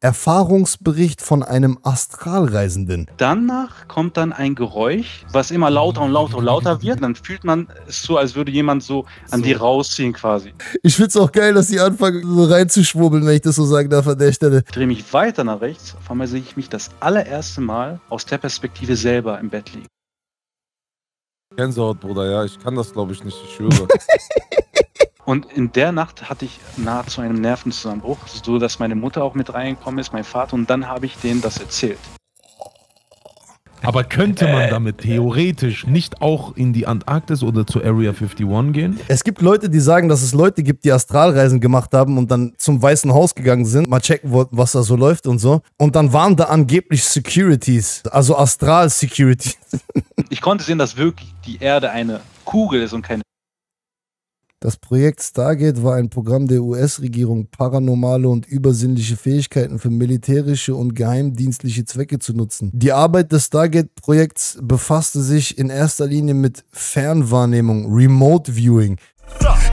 Erfahrungsbericht von einem Astralreisenden. Danach kommt dann ein Geräusch, was immer lauter und lauter und lauter wird. Dann fühlt man es so, als würde jemand so an so. die rausziehen quasi. Ich finde es auch geil, dass die anfangen so reinzuschwurbeln, wenn ich das so sagen darf an der Stelle. Ich drehe mich weiter nach rechts. Auf einmal sehe ich mich das allererste Mal aus der Perspektive selber im Bett liegen. Gänsehaut, Bruder, ja. Ich kann das, glaube ich, nicht. Ich schwöre. Und in der Nacht hatte ich nahezu einen Nervenzusammenbruch, so dass meine Mutter auch mit reingekommen ist, mein Vater, und dann habe ich denen das erzählt. Aber könnte man äh. damit theoretisch nicht auch in die Antarktis oder zur Area 51 gehen? Es gibt Leute, die sagen, dass es Leute gibt, die Astralreisen gemacht haben und dann zum Weißen Haus gegangen sind, mal checken wollten, was da so läuft und so. Und dann waren da angeblich Securities, also Astral-Securities. Ich konnte sehen, dass wirklich die Erde eine Kugel ist und keine das Projekt Stargate war ein Programm der US-Regierung, paranormale und übersinnliche Fähigkeiten für militärische und geheimdienstliche Zwecke zu nutzen. Die Arbeit des Stargate-Projekts befasste sich in erster Linie mit Fernwahrnehmung, Remote Viewing.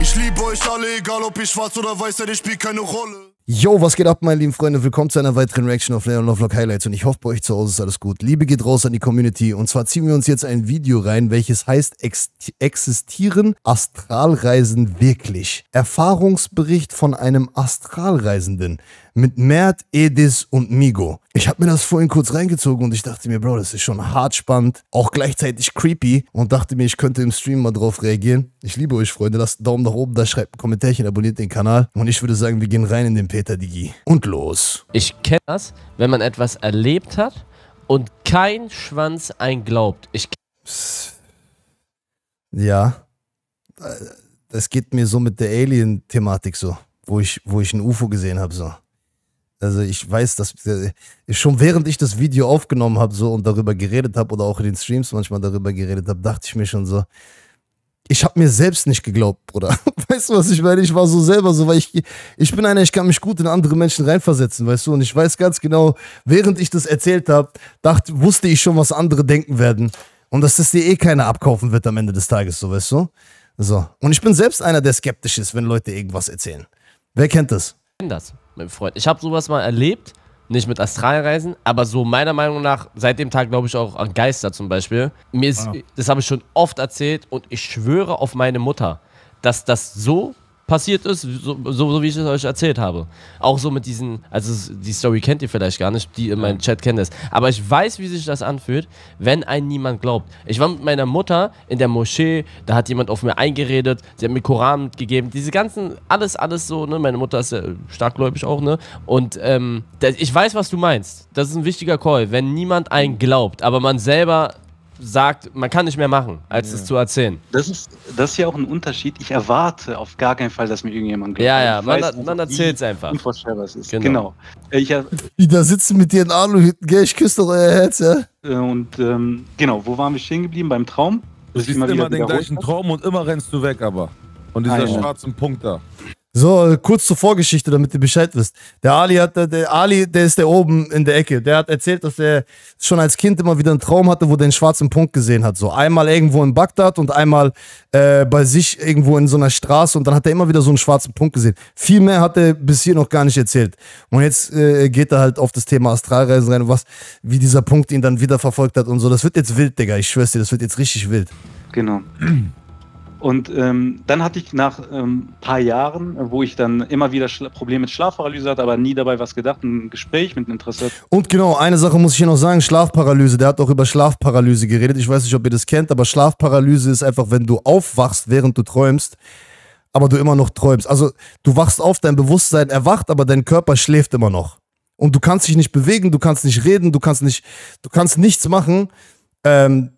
Ich liebe euch alle, egal ob ich schwarz oder weiß, denn ich spielt keine Rolle. Yo, was geht ab, meine lieben Freunde? Willkommen zu einer weiteren Reaction auf Leon Lovelock Highlights und ich hoffe, bei euch zu Hause ist alles gut. Liebe geht raus an die Community und zwar ziehen wir uns jetzt ein Video rein, welches heißt Ex Existieren Astralreisen wirklich? Erfahrungsbericht von einem Astralreisenden mit Mert, Edis und Migo. Ich habe mir das vorhin kurz reingezogen und ich dachte mir, Bro, das ist schon hart spannend, auch gleichzeitig creepy und dachte mir, ich könnte im Stream mal drauf reagieren. Ich liebe euch, Freunde. Lasst einen Daumen nach oben da, schreibt ein Kommentarchen, abonniert den Kanal und ich würde sagen, wir gehen rein in den Peter Digi. Und los. Ich kenne das, wenn man etwas erlebt hat und kein Schwanz ein glaubt. Ich ja. Das geht mir so mit der Alien-Thematik so, wo ich, wo ich ein UFO gesehen habe so. Also ich weiß, dass äh, schon während ich das Video aufgenommen habe so und darüber geredet habe oder auch in den Streams manchmal darüber geredet habe, dachte ich mir schon so, ich habe mir selbst nicht geglaubt, Bruder. Weißt du, was ich meine? Ich war so selber so, weil ich, ich bin einer, ich kann mich gut in andere Menschen reinversetzen, weißt du? Und ich weiß ganz genau, während ich das erzählt habe, wusste ich schon, was andere denken werden. Und dass das dir eh keiner abkaufen wird am Ende des Tages, so, weißt du? So. Und ich bin selbst einer, der skeptisch ist, wenn Leute irgendwas erzählen. Wer kennt das? Ich kenn das mein Freund. Ich habe sowas mal erlebt, nicht mit Astralreisen, aber so meiner Meinung nach seit dem Tag glaube ich auch an Geister zum Beispiel. Mir ist, ah. das habe ich schon oft erzählt und ich schwöre auf meine Mutter, dass das so passiert ist, so, so, so, wie ich es euch erzählt habe. Auch so mit diesen, also die Story kennt ihr vielleicht gar nicht, die in meinem Chat kennen es. Aber ich weiß, wie sich das anfühlt, wenn ein niemand glaubt. Ich war mit meiner Mutter in der Moschee, da hat jemand auf mir eingeredet, sie hat mir Koran mitgegeben, diese ganzen, alles, alles so, ne? Meine Mutter ist ja starkgläubig auch, ne? Und ähm, ich weiß, was du meinst. Das ist ein wichtiger Call, wenn niemand einen glaubt, aber man selber sagt, man kann nicht mehr machen, als ja. es zu erzählen. Das ist, das ist ja auch ein Unterschied. Ich erwarte auf gar keinen Fall, dass mir irgendjemand glaubt. Ja, ja, man, weiß, man erzählt es einfach. Unvorstellbar es ist. Genau. genau. Ich, da sitzen mit dir in Aluhütten, gell? Ich küsse doch euer Herz, ja? Äh, und ähm, genau, wo waren wir stehen geblieben? Beim Traum? Du siehst immer, immer den gleichen Traum und immer rennst du weg, aber. Und dieser ah, ja. schwarzen Punkt da. So, kurz zur Vorgeschichte, damit ihr Bescheid wisst. Der Ali hat, der Ali, der ist der oben in der Ecke. Der hat erzählt, dass er schon als Kind immer wieder einen Traum hatte, wo der einen schwarzen Punkt gesehen hat. So einmal irgendwo in Bagdad und einmal äh, bei sich irgendwo in so einer Straße und dann hat er immer wieder so einen schwarzen Punkt gesehen. Viel mehr hat er bis hier noch gar nicht erzählt. Und jetzt äh, geht er halt auf das Thema Astralreisen rein und was, wie dieser Punkt ihn dann wieder verfolgt hat und so. Das wird jetzt wild, Digga. Ich schwör's dir, das wird jetzt richtig wild. Genau. Und ähm, dann hatte ich nach ein ähm, paar Jahren, wo ich dann immer wieder Schla Probleme mit Schlafparalyse hatte, aber nie dabei was gedacht, ein Gespräch mit einem Interesse. Und genau, eine Sache muss ich hier noch sagen, Schlafparalyse, der hat auch über Schlafparalyse geredet. Ich weiß nicht, ob ihr das kennt, aber Schlafparalyse ist einfach, wenn du aufwachst, während du träumst, aber du immer noch träumst. Also du wachst auf, dein Bewusstsein erwacht, aber dein Körper schläft immer noch. Und du kannst dich nicht bewegen, du kannst nicht reden, du kannst nicht, du kannst nichts machen. Ähm,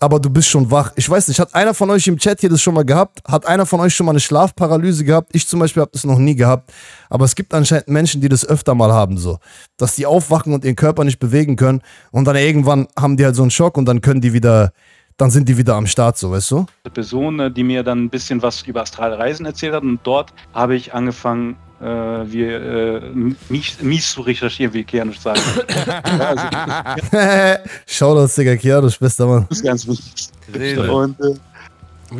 aber du bist schon wach. Ich weiß nicht, hat einer von euch im Chat hier das schon mal gehabt? Hat einer von euch schon mal eine Schlafparalyse gehabt? Ich zum Beispiel habe das noch nie gehabt. Aber es gibt anscheinend Menschen, die das öfter mal haben, so. Dass die aufwachen und ihren Körper nicht bewegen können. Und dann irgendwann haben die halt so einen Schock und dann können die wieder, dann sind die wieder am Start, so, weißt du? Eine Person, äh, die mir dann ein bisschen was über astrale Reisen erzählt hat. Und dort habe ich angefangen, äh, wir, äh, mies, mies zu recherchieren, wie Keanu sagt. also, Shoutouts, Digga, Keanu, bester Mann. Das ist ganz wichtig. Und, äh,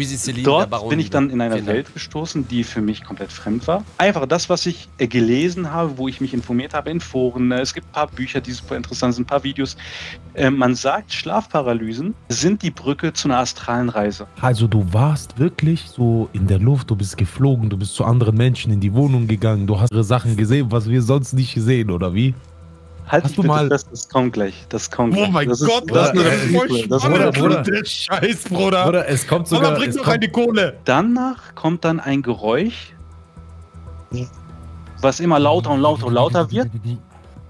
Celine, Dort der Baron bin ich dann in einer. Welt gestoßen, die für mich komplett fremd war. Einfach das, was ich äh, gelesen habe, wo ich mich informiert habe in Foren. Es gibt ein paar Bücher, die super interessant sind, ein paar Videos. Äh, Man sagt, Schlafparalysen sind die Brücke zu einer astralen Reise. Also du warst wirklich so in der Luft, du bist geflogen, du bist zu anderen Menschen in die Wohnung gegangen, du hast ihre Sachen gesehen, was wir sonst nicht sehen, oder wie? Halt Hast dich du bitte mal- fest, das kommt gleich. Das kommt Oh gleich. mein das Gott, ist, das ist nur der das ist voll Prequel. Das ist nur Bruder, der Bruder. Der Scheiß, Bruder. Oder es kommt sogar. Aber bring es doch kommt, rein die Kohle. Danach kommt dann ein Geräusch, was immer lauter und lauter und lauter wird.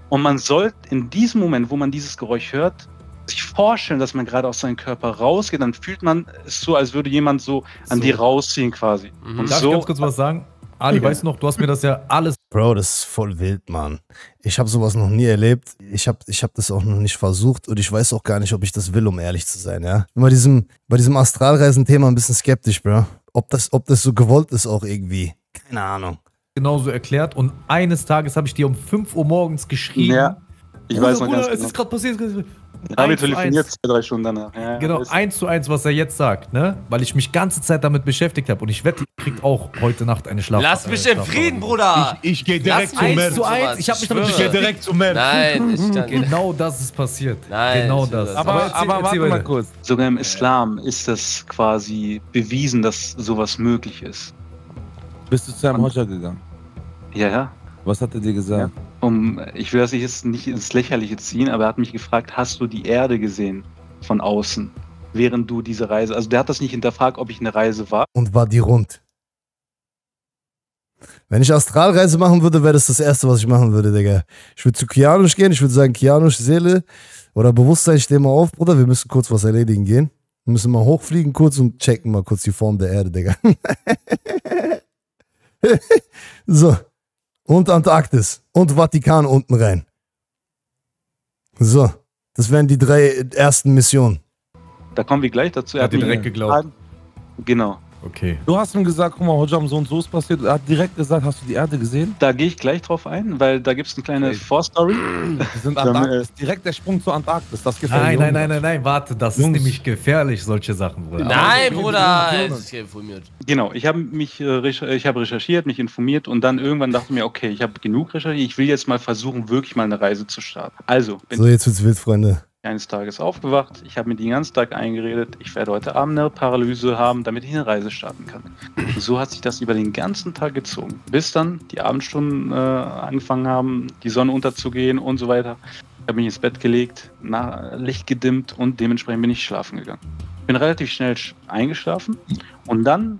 Und man soll in diesem Moment, wo man dieses Geräusch hört, sich vorstellen, dass man gerade aus seinem Körper rausgeht. Dann fühlt man es so, als würde jemand so an So. die rausziehen quasi. Mhm. Und Darf so, ich ganz kurz was sagen? Ali, Ja. weißt du noch, du hast mir das ja alles Bro, das ist voll wild, Mann. Ich habe sowas noch nie erlebt. Ich habe ich hab das auch noch nicht versucht und ich weiß auch gar nicht, ob ich das will, um ehrlich zu sein, ja. Bin bei diesem, bei diesem Astralreisen-Thema ein bisschen skeptisch, Bro. Ob das, ob das so gewollt ist auch irgendwie. Keine Ahnung. genauso erklärt und eines Tages habe ich dir um 5 Uhr morgens geschrieben. Ja, ich Bruder, weiß noch Bruder, ganz es genau. ist gerade passiert. Haben wir zu telefoniert zwei, drei Stunden danach. Ja, Genau, eins zu eins, was er jetzt sagt, ne? Weil ich mich ganze Zeit damit beschäftigt habe und ich wette, ihr kriegt auch heute Nacht eine Schlaf. Lass mich äh, im Frieden, Bruder! Ich, ich gehe Lass direkt mich zum Eins Merz. zu eins, ich hab mich damit. Ich gehe direkt zum Merz. Nein, ich kann Genau das ist passiert. Nein, genau das. Aber, erzähl- aber warte erzähl mal weiter. kurz. Sogar im Islam ist das quasi bewiesen, dass sowas möglich ist. Bist du zu einem Hodja gegangen? Ja, ja. Was hat er dir gesagt? Um, ich will das jetzt nicht ins Lächerliche ziehen, aber er hat mich gefragt, hast du die Erde gesehen von außen, während du diese Reise, also der hat das nicht hinterfragt, ob ich eine Reise war. Und war die rund. Wenn ich Astralreise machen würde, wäre das das Erste, was ich machen würde, Digga. Ich würde zu Kianusch gehen, ich würde sagen, Kianusch, Seele oder Bewusstsein, steh mal auf, Bruder, wir müssen kurz was erledigen gehen. Wir müssen mal hochfliegen kurz und checken mal kurz die Form der Erde, Digga. so. Und Antarktis. Und Vatikan unten rein. So. Das wären die drei ersten Missionen. Da kommen wir gleich dazu. Er hat mich direkt geglaubt. Genau. Okay. Du hast ihm gesagt, guck mal, Hodjam, so und so ist passiert. Er hat direkt gesagt, hast du die Erde gesehen? Da gehe ich gleich drauf ein, weil da gibt es eine kleine Okay. Vorstory. Wir sind Antarktis. Direkt der Sprung zur Antarktis. Das gefällt Nein, nein, nein, nein, nein, warte, das Jungs. ist nämlich gefährlich, solche Sachen, Bruder. Nein, Aber- Bruder! Ich bin informiert. Genau, ich habe mich äh, ich habe recherchiert, mich informiert und dann irgendwann dachte ich mir, okay, ich habe genug recherchiert, ich will jetzt mal versuchen, wirklich mal eine Reise zu starten. Also bin So, jetzt wird's wild, Freunde. Ich eines Tages aufgewacht, ich habe mir den ganzen Tag eingeredet, ich werde heute Abend eine Paralyse haben, damit ich eine Reise starten kann. So hat sich das über den ganzen Tag gezogen, bis dann die Abendstunden äh, angefangen haben, die Sonne unterzugehen und so weiter. Ich habe mich ins Bett gelegt, na, Licht gedimmt und dementsprechend bin ich schlafen gegangen. Bin relativ schnell sch- eingeschlafen und dann,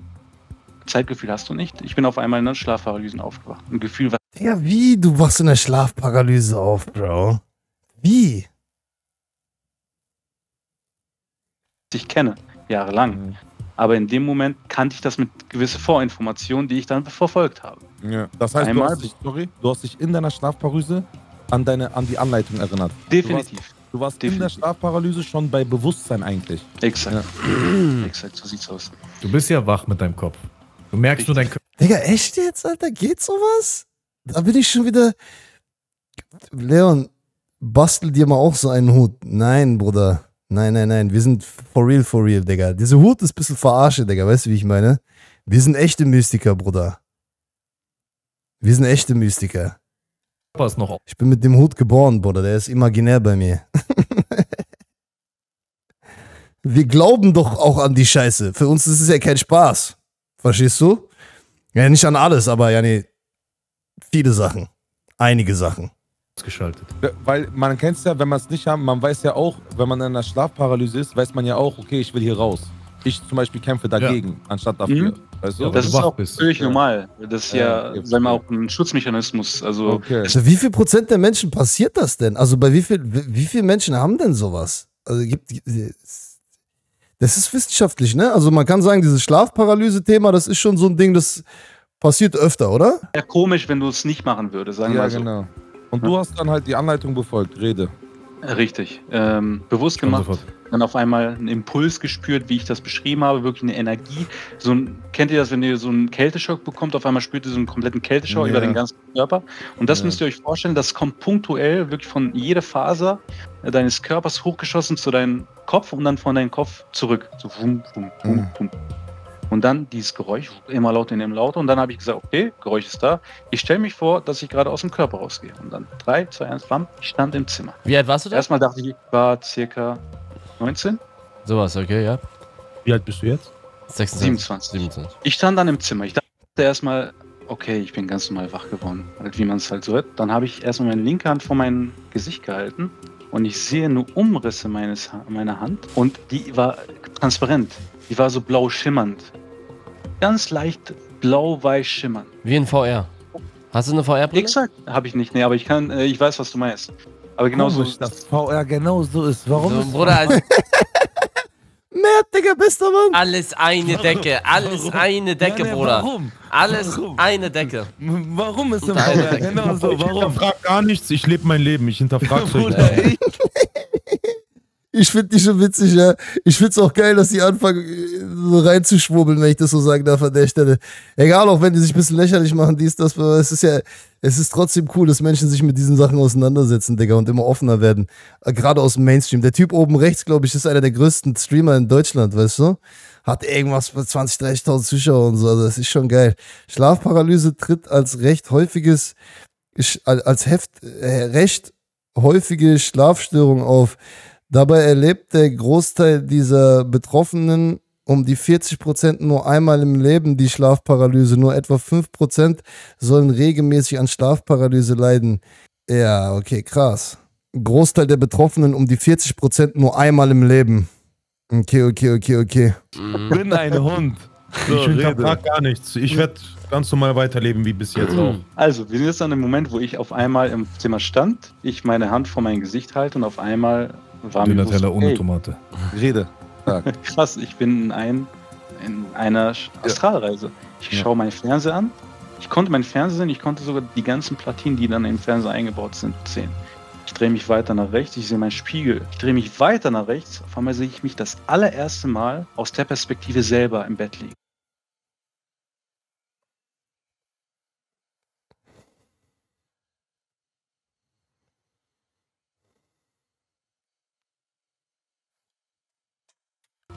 Zeitgefühl hast du nicht, ich bin auf einmal in einer Schlafparalysen aufgewacht. Ein Gefühl, was Ja, wie? Du wachst in der Schlafparalyse auf, Bro. Wie? Ich kenne, jahrelang. Mhm. Aber in dem Moment kannte ich das mit gewissen Vorinformationen, die ich dann verfolgt habe. Ja. Das heißt, du Einmal- hast, dich, sorry, du hast dich in deiner Schlafparalyse an, deine, an die Anleitung erinnert. Definitiv. Du warst in der Definitiv. Schlafparalyse schon bei Bewusstsein eigentlich. Exakt. Exakt, so sieht's aus. Du bist ja wach mit deinem Kopf. Du merkst nur dein Körper. Digga, echt jetzt, Alter? Geht sowas? Da bin ich schon wieder. Leon, bastel dir mal auch so einen Hut. Nein, Bruder. Nein, nein, nein. Wir sind for real, for real, Digga. Diese Hut ist ein bisschen verarsche, Digga. Weißt du, wie ich meine? Wir sind echte Mystiker, Bruder. Wir sind echte Mystiker. ist noch auf. Ich bin mit dem Hut geboren, Bruder. Der ist imaginär bei mir. Wir glauben doch auch an die Scheiße. Für uns ist es ja kein Spaß. Verstehst du? Ja, nicht an alles, aber ja, nee. Viele Sachen. Einige Sachen. Ausgeschaltet. Weil man kennt es ja, wenn man es nicht haben, man weiß ja auch, wenn man in einer Schlafparalyse ist, weiß man ja auch, okay, ich will hier raus. Ich zum Beispiel kämpfe dagegen, anstatt dafür. Mhm. Weißt Ja, du? Das du ist auch bist. völlig Ja. normal. Das ist Ja, ja, sagen wir ja. auch ein Schutzmechanismus. Also okay. Also wie viel Prozent der Menschen passiert das denn? Also bei wie viel, wie viele Menschen haben denn sowas? Also gibt das ist wissenschaftlich, ne? Also man kann sagen, dieses Schlafparalyse-Thema, das ist schon so ein Ding, das passiert öfter, oder? ja komisch, wenn du es nicht machen würdest, sagen wir Ja, mal so. genau. Und du hast dann halt die Anleitung befolgt, Rede. Richtig. Ähm, bewusst gemacht, dann auf einmal einen Impuls gespürt, wie ich das beschrieben habe, wirklich eine Energie. So ein, kennt ihr das, wenn ihr so einen Kälteschock bekommt, auf einmal spürt ihr so einen kompletten Kälteschock Ja. über den ganzen Körper. Und das Ja. müsst ihr euch vorstellen, das kommt punktuell wirklich von jeder Faser äh, deines Körpers hochgeschossen zu deinem Kopf und dann von deinem Kopf zurück. So wum, wum, wum, Mhm. Und dann dieses Geräusch, immer lauter und immer lauter. Und dann habe ich gesagt, okay, Geräusch ist da. Ich stelle mich vor, dass ich gerade aus dem Körper rausgehe. Und dann 3, 2, 1, bam, ich stand im Zimmer. Wie alt warst du da? Erstmal dachte ich, ich war circa 19, Sowas, okay, ja. Wie alt bist du jetzt? 26. 27. 27. Ich stand dann im Zimmer. Ich dachte erstmal, okay, ich bin ganz normal wach geworden. Halt, wie man es halt so hört. Dann habe ich erstmal meine linke Hand vor mein Gesicht gehalten und ich sehe nur Umrisse meines, meiner Hand und die war transparent. Die war so blau schimmernd. Ganz leicht blau-weiß schimmernd. Wie in VR. Hast du eine VR-Brille? Exakt. Habe ich nicht, nee, aber ich kann, äh, ich weiß, was du meinst. Aber genau so. Komisch, dass VR genau so ist. Warum So, ist Bruder, also Mert, Digga, bester Mann. alles eine Decke. Alles Warum? eine Decke, Ja, nee, Bruder. Warum? Alles Warum? eine Decke. Warum ist einer VR Decke. genau so? Ich Warum? hinterfrag gar nichts, ich lebe mein Leben, ich hinterfrag Sachen. Ich, finde die schon witzig, ja. Ich find's auch geil, dass die anfangen, äh, so reinzuschwurbeln, wenn ich das so sagen darf an der Stelle. Egal, auch wenn die sich ein bisschen lächerlich machen, dies, das, es ist ja, es ist trotzdem cool, dass Menschen sich mit diesen Sachen auseinandersetzen, Digga, und immer offener werden. Äh, Gerade aus dem Mainstream. Der Typ oben rechts, glaube ich, ist einer der größten Streamer in Deutschland, weißt du? Hat irgendwas mit 20, 30.000 Zuschauer und so, also das ist schon geil. Schlafparalyse tritt als recht häufiges, als heft, äh, recht häufige Schlafstörung auf. Dabei erlebt der Großteil dieser Betroffenen um die 40 Prozent nur einmal im Leben die Schlafparalyse. Nur etwa 5 Prozent sollen regelmäßig an Schlafparalyse leiden. Ja, okay, krass. Großteil der Betroffenen um die 40 Prozent nur einmal im Leben. Okay, okay, okay, okay. Mhm. bin ein Hund. So, Ich rede. hinterfrag gar nichts. Ich werde ganz normal weiterleben wie bis jetzt auch. Also, wir sind jetzt an dem Moment, wo ich auf einmal im Zimmer stand, ich meine Hand vor mein Gesicht halte und auf einmal war mir Teller ohne hey, Tomate. Rede. Krass, ich bin in, ein, in einer Astralreise. Ich Ja. schaue meinen Fernseher an. Ich konnte meinen Fernseher sehen, ich konnte sogar die ganzen Platinen, die dann im Fernseher eingebaut sind, sehen. Ich drehe mich weiter nach rechts, ich sehe meinen Spiegel. Ich drehe mich weiter nach rechts, auf einmal sehe ich mich das allererste Mal aus der Perspektive selber im Bett liegen.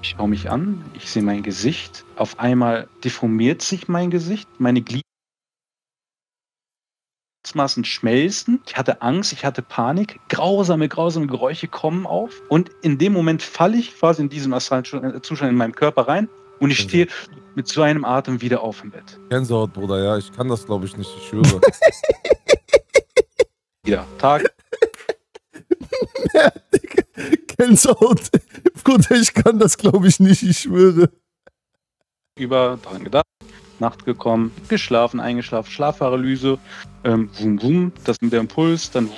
Ich schaue mich an, ich sehe mein Gesicht. Auf einmal deformiert sich mein Gesicht, meine Gliedmaßen schmelzen. Ich hatte Angst, ich hatte Panik. Grausame, grausame Geräusche kommen auf. Und in dem Moment falle ich quasi in diesem astralen Zu- Zustand in meinem Körper rein. Und ich stehe mit so einem Atem wieder auf im Bett. Gänsehaut, Bruder, ja. Ich kann das, glaube ich, nicht. Ich schwöre. Wieder Tag. Gänsehaut. Bruder, ich kann das, glaube ich, nicht, ich schwöre. über dran gedacht, Nacht gekommen, geschlafen, eingeschlafen, Schlafparalyse, ähm, wum, wum, das mit dem Impuls, dann,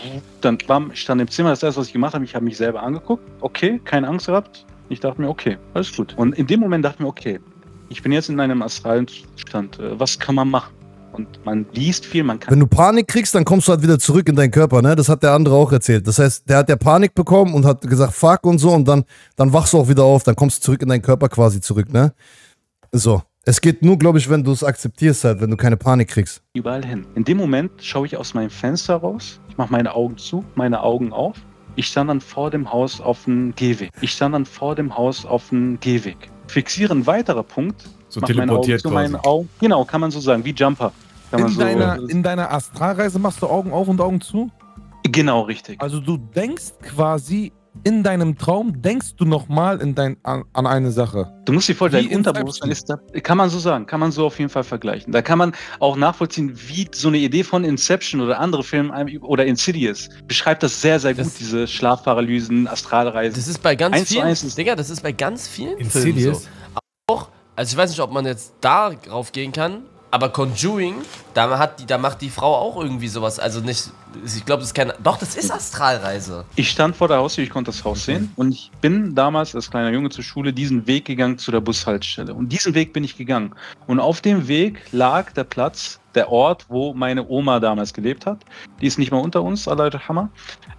dann bam, ich stand im Zimmer, das erste, was ich gemacht habe, ich habe mich selber angeguckt, okay, keine Angst gehabt, ich dachte mir, okay, alles gut. Und in dem Moment dachte ich mir, okay, ich bin jetzt in einem astralen Zustand, äh, was kann man machen? Und man liest viel, man kann Wenn du Panik kriegst, dann kommst du halt wieder zurück in deinen Körper, ne? Das hat der andere auch erzählt. Das heißt, der hat ja Panik bekommen und hat gesagt, fuck und so, und dann, dann wachst du auch wieder auf, dann kommst du zurück in deinen Körper quasi zurück, ne? So. Es geht nur, glaube ich, wenn du es akzeptierst halt, wenn du keine Panik kriegst. überall hin. In dem Moment schaue ich aus meinem Fenster raus, ich mache meine Augen zu, meine Augen auf. Ich stand dann vor dem Haus auf dem Gehweg. Ich stand dann vor dem Haus auf dem Gehweg. Fixiere ein weiterer Punkt. So Augen teleportiert zu quasi. Augen. Genau, kann man so sagen, wie Jumper. Kann man In so, deiner, in deiner Astralreise machst du Augen auf und Augen zu? genau, richtig. Also du denkst quasi in deinem Traum, denkst du nochmal in dein, an, an eine Sache. Du musst dir vorstellen, dein Unterbewusstsein ist da, kann man so sagen, kann man so auf jeden Fall vergleichen. Da kann man auch nachvollziehen, wie so eine Idee von Inception oder andere Filme oder Insidious beschreibt das sehr, sehr gut, Das- diese Schlafparalysen, Astralreisen. Das ist bei ganz vielen, eins ist- Digga, das ist bei ganz vielen Filmen so. Also ich weiß nicht, ob man jetzt darauf gehen kann, aber Conjuring, da, hat die, da macht die Frau auch irgendwie sowas. Also nicht, ich glaube, das ist keine, doch, das ist Astralreise. Ich stand vor der Haustür, ich konnte das Haus sehen und ich bin damals als kleiner Junge zur Schule diesen Weg gegangen zu der Bushaltestelle. Und diesen Weg bin ich gegangen. Und auf dem Weg lag der Platz, der Ort, wo meine Oma damals gelebt hat. Die ist nicht mehr unter uns, Allah Hammer.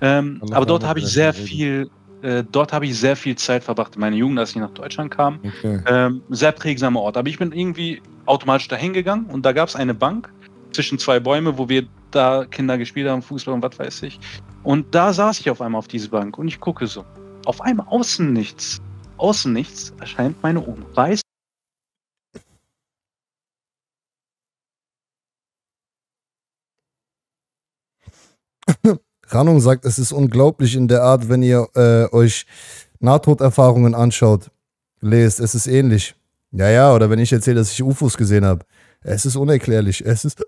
Ähm, aber dort habe ich sehr reden. viel, äh, dort habe ich sehr viel Zeit verbracht in meiner Jugend, als ich nach Deutschland kam. Okay. Ähm, sehr prägsamer Ort. Aber ich bin irgendwie automatisch dahin gegangen und da gab es eine Bank zwischen zwei Bäume, wo wir da Kinder gespielt haben, Fußball und was weiß ich. Und da saß ich auf einmal auf diese Bank und ich gucke so. Auf einmal außen nichts. Außen nichts erscheint meine Oma. Weiß Ranung sagt, es ist unglaublich in der Art, wenn ihr äh, euch Nahtoderfahrungen anschaut, lest, es ist ähnlich. Ja, ja, oder wenn ich erzähle, dass ich UFOs gesehen habe. Es ist unerklärlich. Es ist,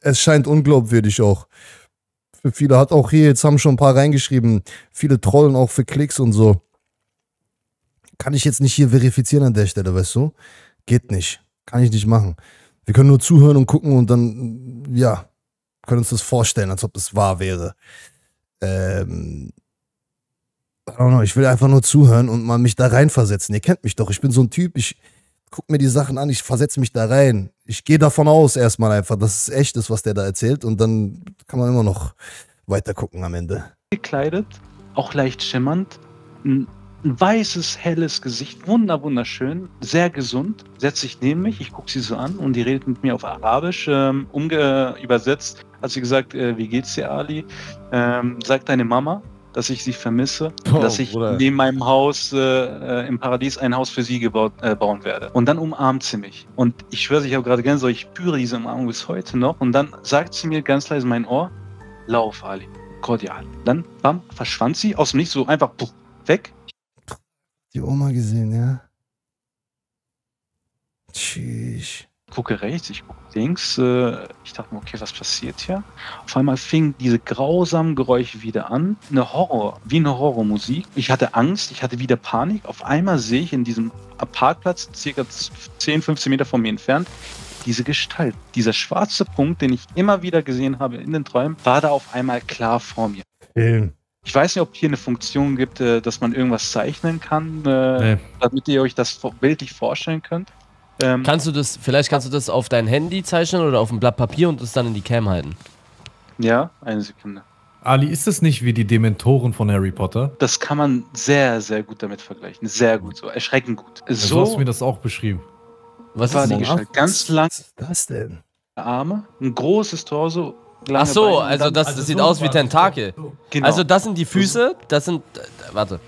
es scheint unglaubwürdig auch. Für viele hat auch hier, jetzt haben schon ein paar reingeschrieben, viele trollen auch für Klicks und so. Kann ich jetzt nicht hier verifizieren an der Stelle, weißt du? Geht nicht. Kann ich nicht machen. Wir können nur zuhören und gucken und dann, ja, können uns das vorstellen, als ob es wahr wäre. Ähm, know, ich will einfach nur zuhören und mal mich da reinversetzen. Ihr kennt mich doch, ich bin so ein Typ, ich guck mir die Sachen an, ich versetze mich da rein. Ich gehe davon aus erstmal einfach, dass es echt ist, was der da erzählt und dann kann man immer noch weiter gucken am Ende. gekleidet, auch leicht schimmernd, ein, weißes, helles Gesicht, wunder, wunderschön, sehr gesund, setzt sich neben mich, ich gucke sie so an und die redet mit mir auf Arabisch, ähm, umge übersetzt, hat sie gesagt, äh, wie geht's dir, Ali? Ähm, sagt deine Mama, dass ich sie vermisse, Oh, dass ich Bruder. neben meinem Haus äh, äh, im Paradies ein Haus für sie gebaut, äh, bauen werde. Und dann umarmt sie mich. Und ich schwöre, ich habe gerade Gänsehaut, ich spüre diese Umarmung bis heute noch. Und dann sagt sie mir ganz leise in mein Ohr, lauf, Ali, kordial. Dann, bam, verschwand sie aus dem Nichts, so einfach puff, weg. Die Oma gesehen, ja? Tschüss. gucke rechts, ich gucke links. Äh, ich dachte mir, okay, was passiert hier? Auf einmal fingen diese grausamen Geräusche wieder an. Eine Horror, wie eine Horrormusik. Ich hatte Angst, ich hatte wieder Panik. Auf einmal sehe ich in diesem Parkplatz, circa 10, 15 Meter von mir entfernt, diese Gestalt. Dieser schwarze Punkt, den ich immer wieder gesehen habe in den Träumen, war da auf einmal klar vor mir. Film. Ich weiß nicht, ob hier eine Funktion gibt, äh, dass man irgendwas zeichnen kann, äh, Nee. damit ihr euch das bildlich vorstellen könnt. Ähm, Kannst du das, vielleicht kannst du das auf dein Handy zeichnen oder auf ein Blatt Papier und das dann in die Cam halten. ja, eine Sekunde. Ali, ist das nicht wie die Dementoren von Harry Potter? Das kann man sehr, sehr gut damit vergleichen. Sehr gut, so erschreckend gut. Ja, so hast du So mir das auch beschrieben. Was war ist die das? Gestalt. Ganz lange Was ist das denn? Arme, ein großes Torso. Ach so, Beine also dann- das, das sieht aus wie Tentakel. genau. Also das sind die Füße, das sind, äh, warte.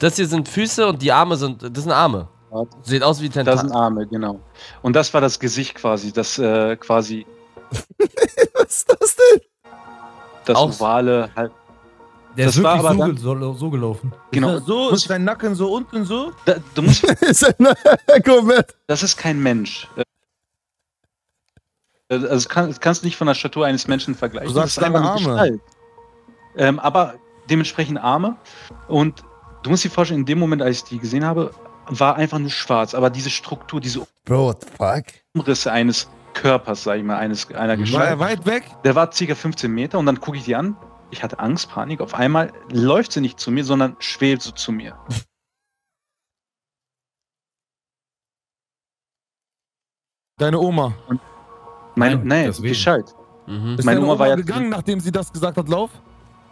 Das hier sind Füße und die Arme sind, das sind Arme. Warte. Sieht aus wie das sind Tentakel. Arme, genau. Und das war das Gesicht quasi, das äh, quasi Was ist das denn? das Auch- ovale, halt, Der Das ist war wirklich aber so, dann- so, so gelaufen. genau. So Muss- ist dein Nacken so unten so. Da, du musst, ist das ist kein Mensch. Äh, Also kann, das kannst du nicht von der Statur eines Menschen vergleichen. Du sagst das ist einfach deine eine Arme. Gestalt. Ähm, aber dementsprechend Arme. Und du musst dir vorstellen, in dem Moment, als ich die gesehen habe, war einfach nur schwarz. Aber diese Struktur, diese Bro, fuck? Umrisse eines Körpers, sag ich mal, eines, einer War er Gestalt. weit weg? Der war ca. 15 Meter und dann gucke ich die an. Ich hatte Angst, Panik. Auf einmal läuft sie nicht zu mir, sondern schwebt so zu mir. Deine Oma. Meine, Nein, nein, deswegen. Gestalt. Mhm. Ist Meine Oma Oma, war ja- gegangen, nachdem sie das gesagt hat, lauf?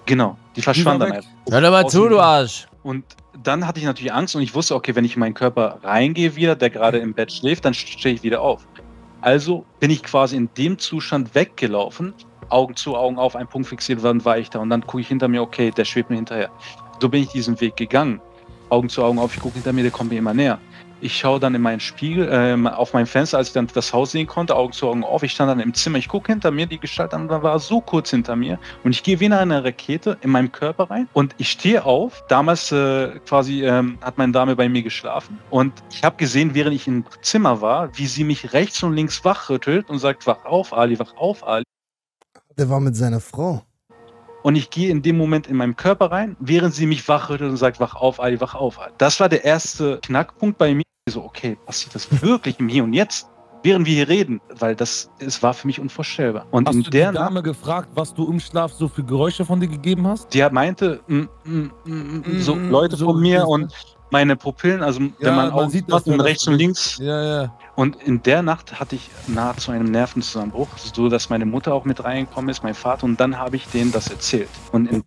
Genau, die verschwand dann einfach. Hör doch mal zu, du Arsch. Und dann hatte ich natürlich Angst und ich wusste, okay, wenn ich in meinen Körper reingehe wieder, der gerade im Bett schläft, dann stehe ich wieder auf. Also bin ich quasi in dem Zustand weggelaufen, Augen zu, Augen auf, ein Punkt fixiert, dann war ich da und dann gucke ich hinter mir, okay, der schwebt mir hinterher. So bin ich diesen Weg gegangen. Augen zu Augen auf, ich gucke hinter mir, der kommt mir immer näher. Ich schaue dann in meinen Spiegel, ähm, auf mein Fenster, als ich dann das Haus sehen konnte, Augen zu Augen auf. Ich stand dann im Zimmer, ich gucke hinter mir, die Gestalt an, war so kurz hinter mir und ich gehe wie in eine Rakete in meinem Körper rein und ich stehe auf. Damals äh, quasi ähm, hat meine Dame bei mir geschlafen und ich habe gesehen, während ich im Zimmer war, wie sie mich rechts und links wachrüttelt und sagt, wach auf, Ali, wach auf, Ali. Der war mit seiner Frau. Und ich gehe in dem Moment in meinen Körper rein, während sie mich wachrüttelt und sagt, wach auf, Ali, wach auf. Ali. Das war der erste Knackpunkt bei mir. So, okay, passiert das wirklich im Hier und Jetzt? Während wir hier reden, weil das, es war für mich unvorstellbar. Und Hast in du der die Dame gefragt, was du im Schlaf so für Geräusche von dir gegeben hast? die meinte, mm, mm, mm, mm, so Mm, Leute so von mir und meine Pupillen, also Ja, wenn man man Augen sieht das rechts und links. Ja, ja. Und in der Nacht hatte ich nahezu einen Nervenzusammenbruch, so dass meine Mutter auch mit reingekommen ist, mein Vater, und dann habe ich denen das erzählt. Und in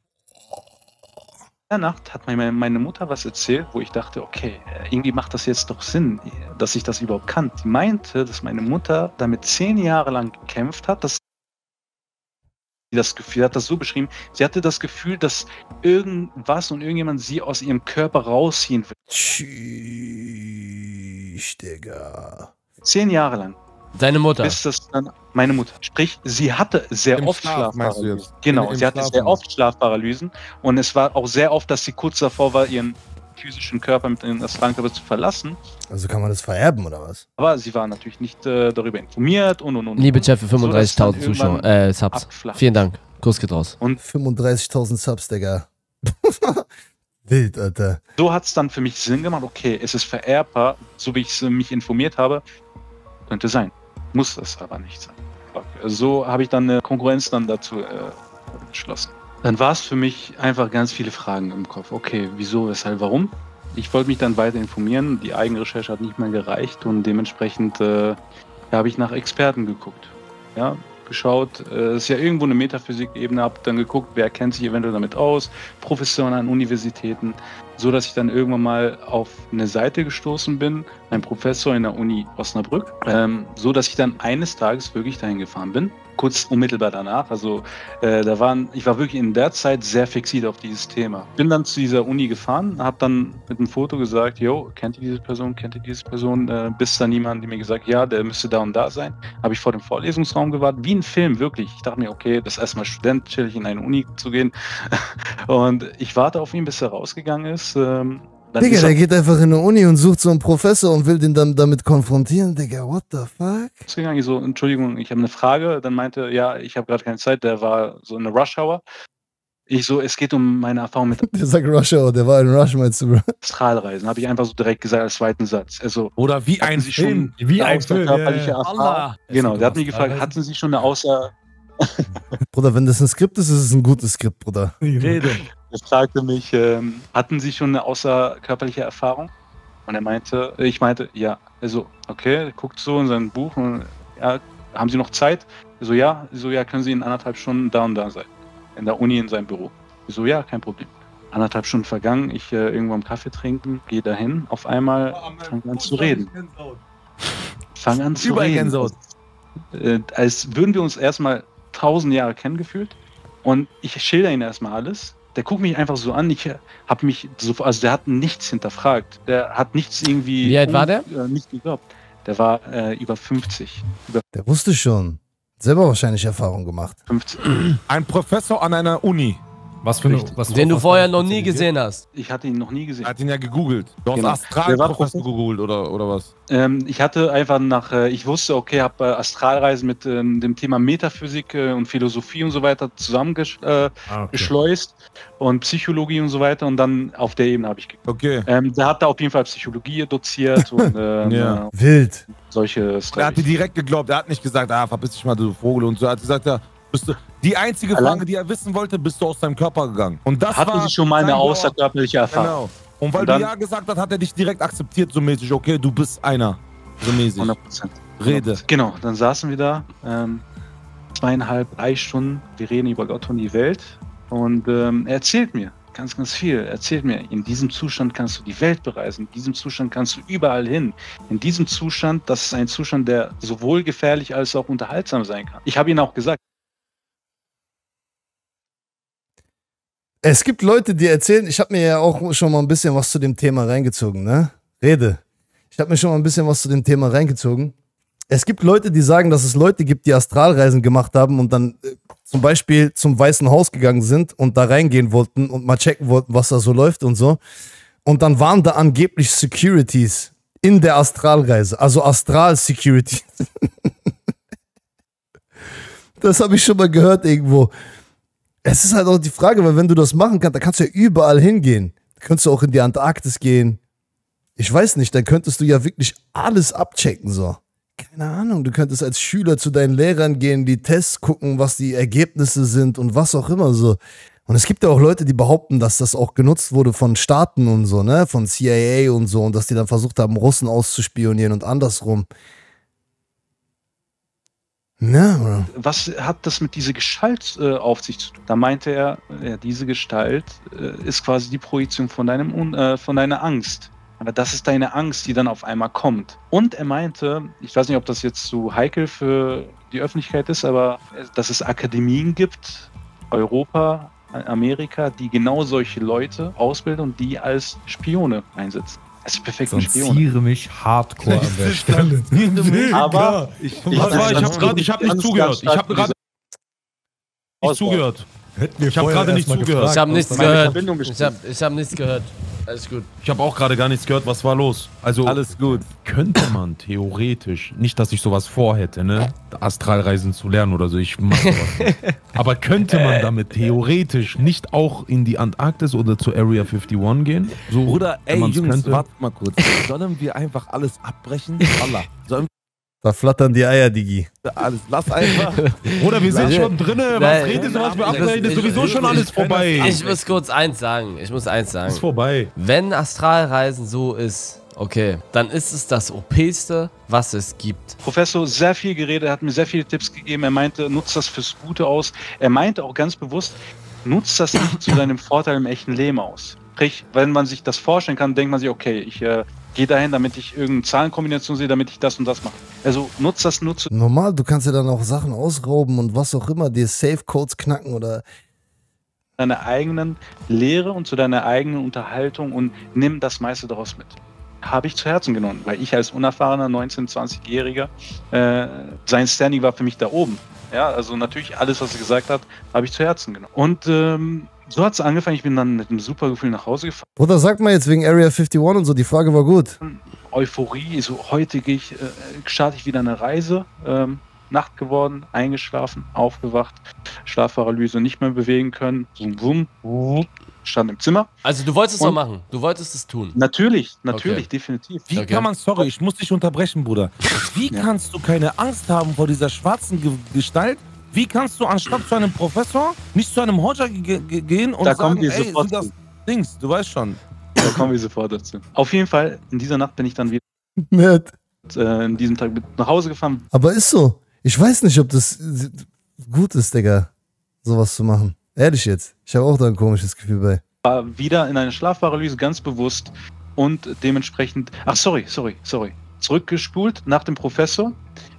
der Nacht hat meine, meine Mutter was erzählt, wo ich dachte, okay, äh, irgendwie macht das jetzt doch Sinn, dass ich das überhaupt kann. Die meinte, dass meine Mutter damit zehn Jahre lang gekämpft hat, dass sie das Gefühl hat das so beschrieben, sie hatte das Gefühl, dass irgendwas und irgendjemand sie aus ihrem Körper rausziehen will. Tschüss, Digga. Zehn Jahre lang. Seine Mutter. bis das dann meine Mutter. Sprich, sie hatte sehr Im oft Schlaf, Schlafparalysen. Genau, Im sie hatte Schlaf sehr oft Schlafparalysen und es war auch sehr oft, dass sie kurz davor war, ihren physischen Körper mit dem astralen Körper zu verlassen. Also kann man das vererben oder was? Aber sie war natürlich nicht äh, darüber informiert und und und. Liebe und. Chat für So, dass dann 35.000 Zuschauer, äh, Subs. abflacht. Vielen Dank. Kuss geht raus. 35.000 Subs, Digga. Wild, Alter. So hat es dann für mich Sinn gemacht, okay, es ist vererbbar, so wie ich mich informiert habe, könnte sein. Muss es aber nicht sein. So habe ich dann eine Konkurrenz dann dazu äh, entschlossen. Dann war es für mich einfach ganz viele Fragen im Kopf. Okay, wieso, weshalb, warum? Ich wollte mich dann weiter informieren. Die Eigenrecherche hat nicht mehr gereicht und dementsprechend äh, habe ich nach Experten geguckt. Ja, geschaut. äh, Es ist ja irgendwo eine Metaphysik-Ebene, habe dann geguckt, wer kennt sich eventuell damit aus, Professoren an Universitäten, so dass ich dann irgendwann mal auf eine Seite gestoßen bin, ein Professor in der Uni Osnabrück, ähm, so dass ich dann eines Tages wirklich dahin gefahren bin, kurz unmittelbar danach. Also äh, da waren, ich war wirklich in der Zeit sehr fixiert auf dieses Thema. Bin dann zu dieser Uni gefahren, habe dann mit einem Foto gesagt, yo, kennt ihr diese Person, kennt ihr diese Person, äh, bis dann jemand die mir gesagt, ja, der müsste da und da sein. Habe ich vor dem Vorlesungsraum gewartet, wie ein Film, wirklich. Ich dachte mir, okay, das ist erstmal Student, chillig in eine Uni zu gehen. und ich warte auf ihn, bis er rausgegangen ist. Ähm, Digga, er der geht einfach in eine Uni und sucht so einen Professor und will den dann damit konfrontieren. Digga, what the fuck? rausgegangen. Ich so, Entschuldigung, ich habe eine Frage. Dann meinte, ja, ich habe gerade keine Zeit. Der war so eine Rush Hour. Ich so, es geht um meine Erfahrung mit Der sagt Rush Hour, der war in Rush, meinst du, Bro? Astralreisen. Habe ich einfach so direkt gesagt als zweiten Satz. Also, Oder wie ein Sie schon Film. Wie ein Film. Ja, ja. Erfahrung? Allah. Genau, der hat mich gefragt, hatten Sie schon eine außer... Bruder, wenn das ein Skript ist, ist es ein gutes Skript, Bruder. Rede. Er fragte mich, ähm, hatten Sie schon eine außerkörperliche Erfahrung? Und er meinte, ich meinte, ja. Also, okay, er guckt so in sein Buch und ja, haben Sie noch Zeit? So, ja. So, ja, können Sie in anderthalb Stunden da und da sein. In der Uni in seinem Büro. So, ja, kein Problem. Anderthalb Stunden vergangen, ich äh, irgendwo am Kaffee trinken, gehe dahin, auf einmal fange an zu reden. Fang an zu Überall reden. Gänsehaut. Äh, als würden wir uns erstmal tausend Jahre kennen gefühlt. Und ich schilder ihn erstmal alles. Der guckt mich einfach so an. Ich habe mich so, also der hat nichts hinterfragt. Der hat nichts irgendwie. Wie alt war der? Äh, nicht geglaubt. Der war äh, über 50. Über Der wusste schon. Selber wahrscheinlich Erfahrung gemacht. 50. Ein Professor an einer Uni. Was für eine. Was Den du vorher noch nie gesehen hast. Ich hatte ihn noch nie gesehen. Er hat ihn ja gegoogelt. Du hast Genau. Astral Der war Professor Professor. gegoogelt oder, oder was? Ähm, ich hatte einfach nach, äh, ich wusste, okay, habe äh, Astralreisen mit ähm, dem Thema Metaphysik äh, und Philosophie und so weiter zusammengeschleust äh, Ah, okay. geschleust und Psychologie und so weiter und dann auf der Ebene habe ich geguckt. Okay. Ähm, der hat da auf jeden Fall Psychologie doziert und ähm, Ja. äh, Wild. solche Er hat dir direkt geglaubt. Er hat nicht gesagt, ah, verpiss dich mal, du Vogel und so. Er hat gesagt, ja, bist du, die einzige Allein- Frage, die er wissen wollte, bist du aus seinem Körper gegangen. Und das Hatten war Sie schon mal eine außerkörperliche Erfahrung? Genau. Und weil Und dann- du ja gesagt hast, hat er dich direkt akzeptiert, so mäßig. Okay, du bist einer. So mäßig. 100 Prozent. Rede. Genau, dann saßen wir da, ähm, zweieinhalb, drei Stunden, wir reden über Gott und die Welt und ähm, er erzählt mir ganz, ganz viel. Er erzählt mir, in diesem Zustand kannst du die Welt bereisen, in diesem Zustand kannst du überall hin. In diesem Zustand, das ist ein Zustand, der sowohl gefährlich als auch unterhaltsam sein kann. Ich habe ihn auch gesagt, Es gibt Leute, die erzählen, ich habe mir ja auch schon mal ein bisschen was zu dem Thema reingezogen, ne? Rede. Ich habe mir schon mal ein bisschen was zu dem Thema reingezogen. Es gibt Leute, die sagen, dass es Leute gibt, die Astralreisen gemacht haben und dann äh, zum Beispiel zum Weißen Haus gegangen sind und da reingehen wollten und mal checken wollten, was da so läuft und so. Und dann waren da angeblich Securities in der Astralreise, also Astral-Security. das habe ich schon mal gehört irgendwo. Es ist halt auch die Frage, weil wenn du das machen kannst, dann kannst du ja überall hingehen. Da könntest du auch in die Antarktis gehen. Ich weiß nicht, dann könntest du ja wirklich alles abchecken, so. Keine Ahnung, du könntest als Schüler zu deinen Lehrern gehen, die Tests gucken, was die Ergebnisse sind und was auch immer so. Und es gibt ja auch Leute, die behaupten, dass das auch genutzt wurde von Staaten und so, ne, von CIA und so, und dass die dann versucht haben, Russen auszuspionieren und andersrum. Bro. was hat das mit dieser Gestalt äh, auf sich zu tun? Da meinte er, ja, diese Gestalt äh, ist quasi die Projektion von, deinem, äh, von deiner Angst. Aber das ist deine Angst, die dann auf einmal kommt. Und er meinte, ich weiß nicht, ob das jetzt zu heikel für die Öffentlichkeit ist, aber äh, dass es Akademien gibt, Europa, Amerika, die genau solche Leute ausbilden und die als Spione einsetzen. Also perfekten Spion. Sonstiere mich hardcore an der Stelle. Aber ich, ich, Was war? Ich habe gerade, ich habe nicht zugehört. Ich habe gerade nicht zugehört. Hätten wir Ich hab vorher gerade nicht zugehört. gefragt, Ich habe nichts gehört. Ich habe ich hab nichts gehört. Alles gut. Ich habe auch gerade gar nichts gehört. Was war los? Also Alles gut. könnte man theoretisch, nicht, dass ich sowas vorhätte, ne, Astralreisen zu lernen oder so, ich mach sowas. Aber könnte man damit theoretisch nicht auch in die Antarktis oder zur Area 51 gehen? So, Bruder, wenn ey, Jungs, könnte? warte mal kurz. Sollen wir einfach alles abbrechen? Allah. Sollen Da flattern die Eier, Digi. alles? Lass einfach. Oder wir sind schon drinne, was Nein. redest du, was wir abreden, ist ich- sowieso schon alles vorbei. Ich muss kurz eins sagen. Ich muss eins sagen. ist vorbei. Wenn Astralreisen so ist, okay, dann ist es das OPste, was es gibt. Professor sehr viel geredet, er hat mir sehr viele Tipps gegeben. Er meinte, nutzt das fürs Gute aus. Er meinte auch ganz bewusst, nutzt das nicht zu deinem Vorteil im echten Leben aus. Sprich, wenn man sich das vorstellen kann, denkt man sich, okay, ich äh, gehe dahin, damit ich irgendeine Zahlenkombination sehe, damit ich das und das mache. Also nutzt das nur zu Normal, du kannst ja dann auch Sachen ausrauben und was auch immer, dir Safe-Codes knacken oder. deiner eigenen Lehre und zu deiner eigenen Unterhaltung und nimm das meiste daraus mit. Habe ich zu Herzen genommen, weil ich als unerfahrener 19-, 20-Jähriger, äh, sein Standing war für mich da oben. Ja, also natürlich alles, was er gesagt hat, habe ich zu Herzen genommen. Und ähm, so hat es angefangen. Ich bin dann mit einem super Gefühl nach Hause gefahren. Bruder, sag mal jetzt wegen Area 51 und so, die Frage war gut. Euphorie, so heute gehe ich, äh, starte ich wieder eine Reise. Ähm, Nacht geworden, eingeschlafen, aufgewacht, Schlafparalyse, nicht mehr bewegen können. Boom, boom, stand im Zimmer. Also du wolltest es machen. Du wolltest es tun. Natürlich, natürlich, Okay. definitiv. Wie Okay. kann man, sorry, ich muss dich unterbrechen, Bruder. Wie Ja. kannst du keine Angst haben vor dieser schwarzen Ge Gestalt? Wie kannst du anstatt zu einem Professor nicht zu einem Hodja ge ge gehen und Da kommen sagen, wir ey, sofort sind das. Dings, du weißt schon. Da kommen wir sofort dazu. Auf jeden Fall, in dieser Nacht bin ich dann wieder Nett. äh, in diesem Tag mit nach Hause gefahren. Aber ist so. Ich weiß nicht, ob das gut ist, Digga, sowas zu machen. Ehrlich jetzt. Ich habe auch da ein komisches Gefühl bei. War wieder in eine Schlafparalyse, ganz bewusst. Und dementsprechend. Ach, sorry, sorry, sorry. Zurückgespult nach dem Professor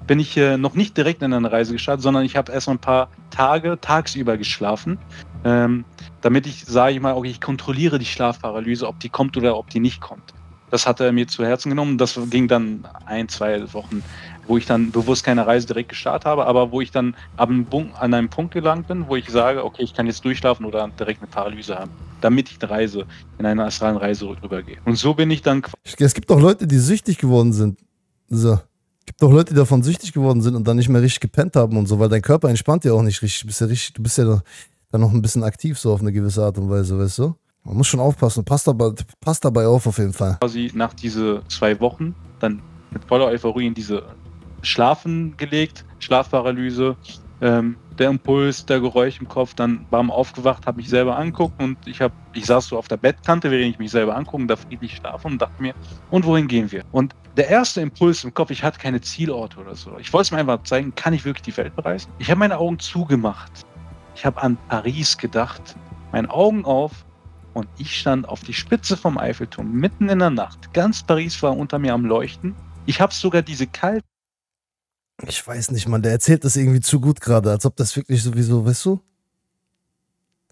bin ich äh, noch nicht direkt in eine Reise gestartet, sondern ich habe erst ein paar Tage tagsüber geschlafen, ähm, damit ich, sage ich mal, okay, ich kontrolliere die Schlafparalyse, ob die kommt oder ob die nicht kommt. Das hat er mir zu Herzen genommen. Das ging dann ein, zwei Wochen, wo ich dann bewusst keine Reise direkt gestartet habe, aber wo ich dann an einem Punkt gelangt bin, wo ich sage, okay, ich kann jetzt durchschlafen oder direkt eine Paralyse haben, damit ich eine Reise, in eine astralen Reise rübergehe. Und so bin ich dann Es gibt auch Leute, die süchtig geworden sind. So. Es gibt auch Leute, die davon süchtig geworden sind und dann nicht mehr richtig gepennt haben und so, weil dein Körper entspannt ja auch nicht richtig. Du bist ja, richtig, du bist ja noch- dann noch ein bisschen aktiv, so auf eine gewisse Art und Weise, weißt du? Man muss schon aufpassen. Passt dabei, passt dabei auf, auf jeden Fall. quasi nach diese zwei Wochen dann mit voller Euphorie in diese Schlafen gelegt, Schlafparalyse, ähm, der Impuls, der Geräusch im Kopf, dann warm aufgewacht, habe mich selber anguckt und ich habe, ich saß so auf der Bettkante, während ich mich selber angucken, da friedlich schlafen und dachte mir, und wohin gehen wir? Und der erste Impuls im Kopf, ich hatte keine Zielorte oder so. Ich wollte es mir einfach zeigen, kann ich wirklich die Welt bereisen? Ich habe meine Augen zugemacht. Ich habe an Paris gedacht, meine Augen auf und ich stand auf die Spitze vom Eiffelturm, mitten in der Nacht. Ganz Paris war unter mir am Leuchten. Ich habe sogar diese kalte Ich weiß nicht, Mann, der erzählt das irgendwie zu gut gerade, als ob das wirklich sowieso, weißt du?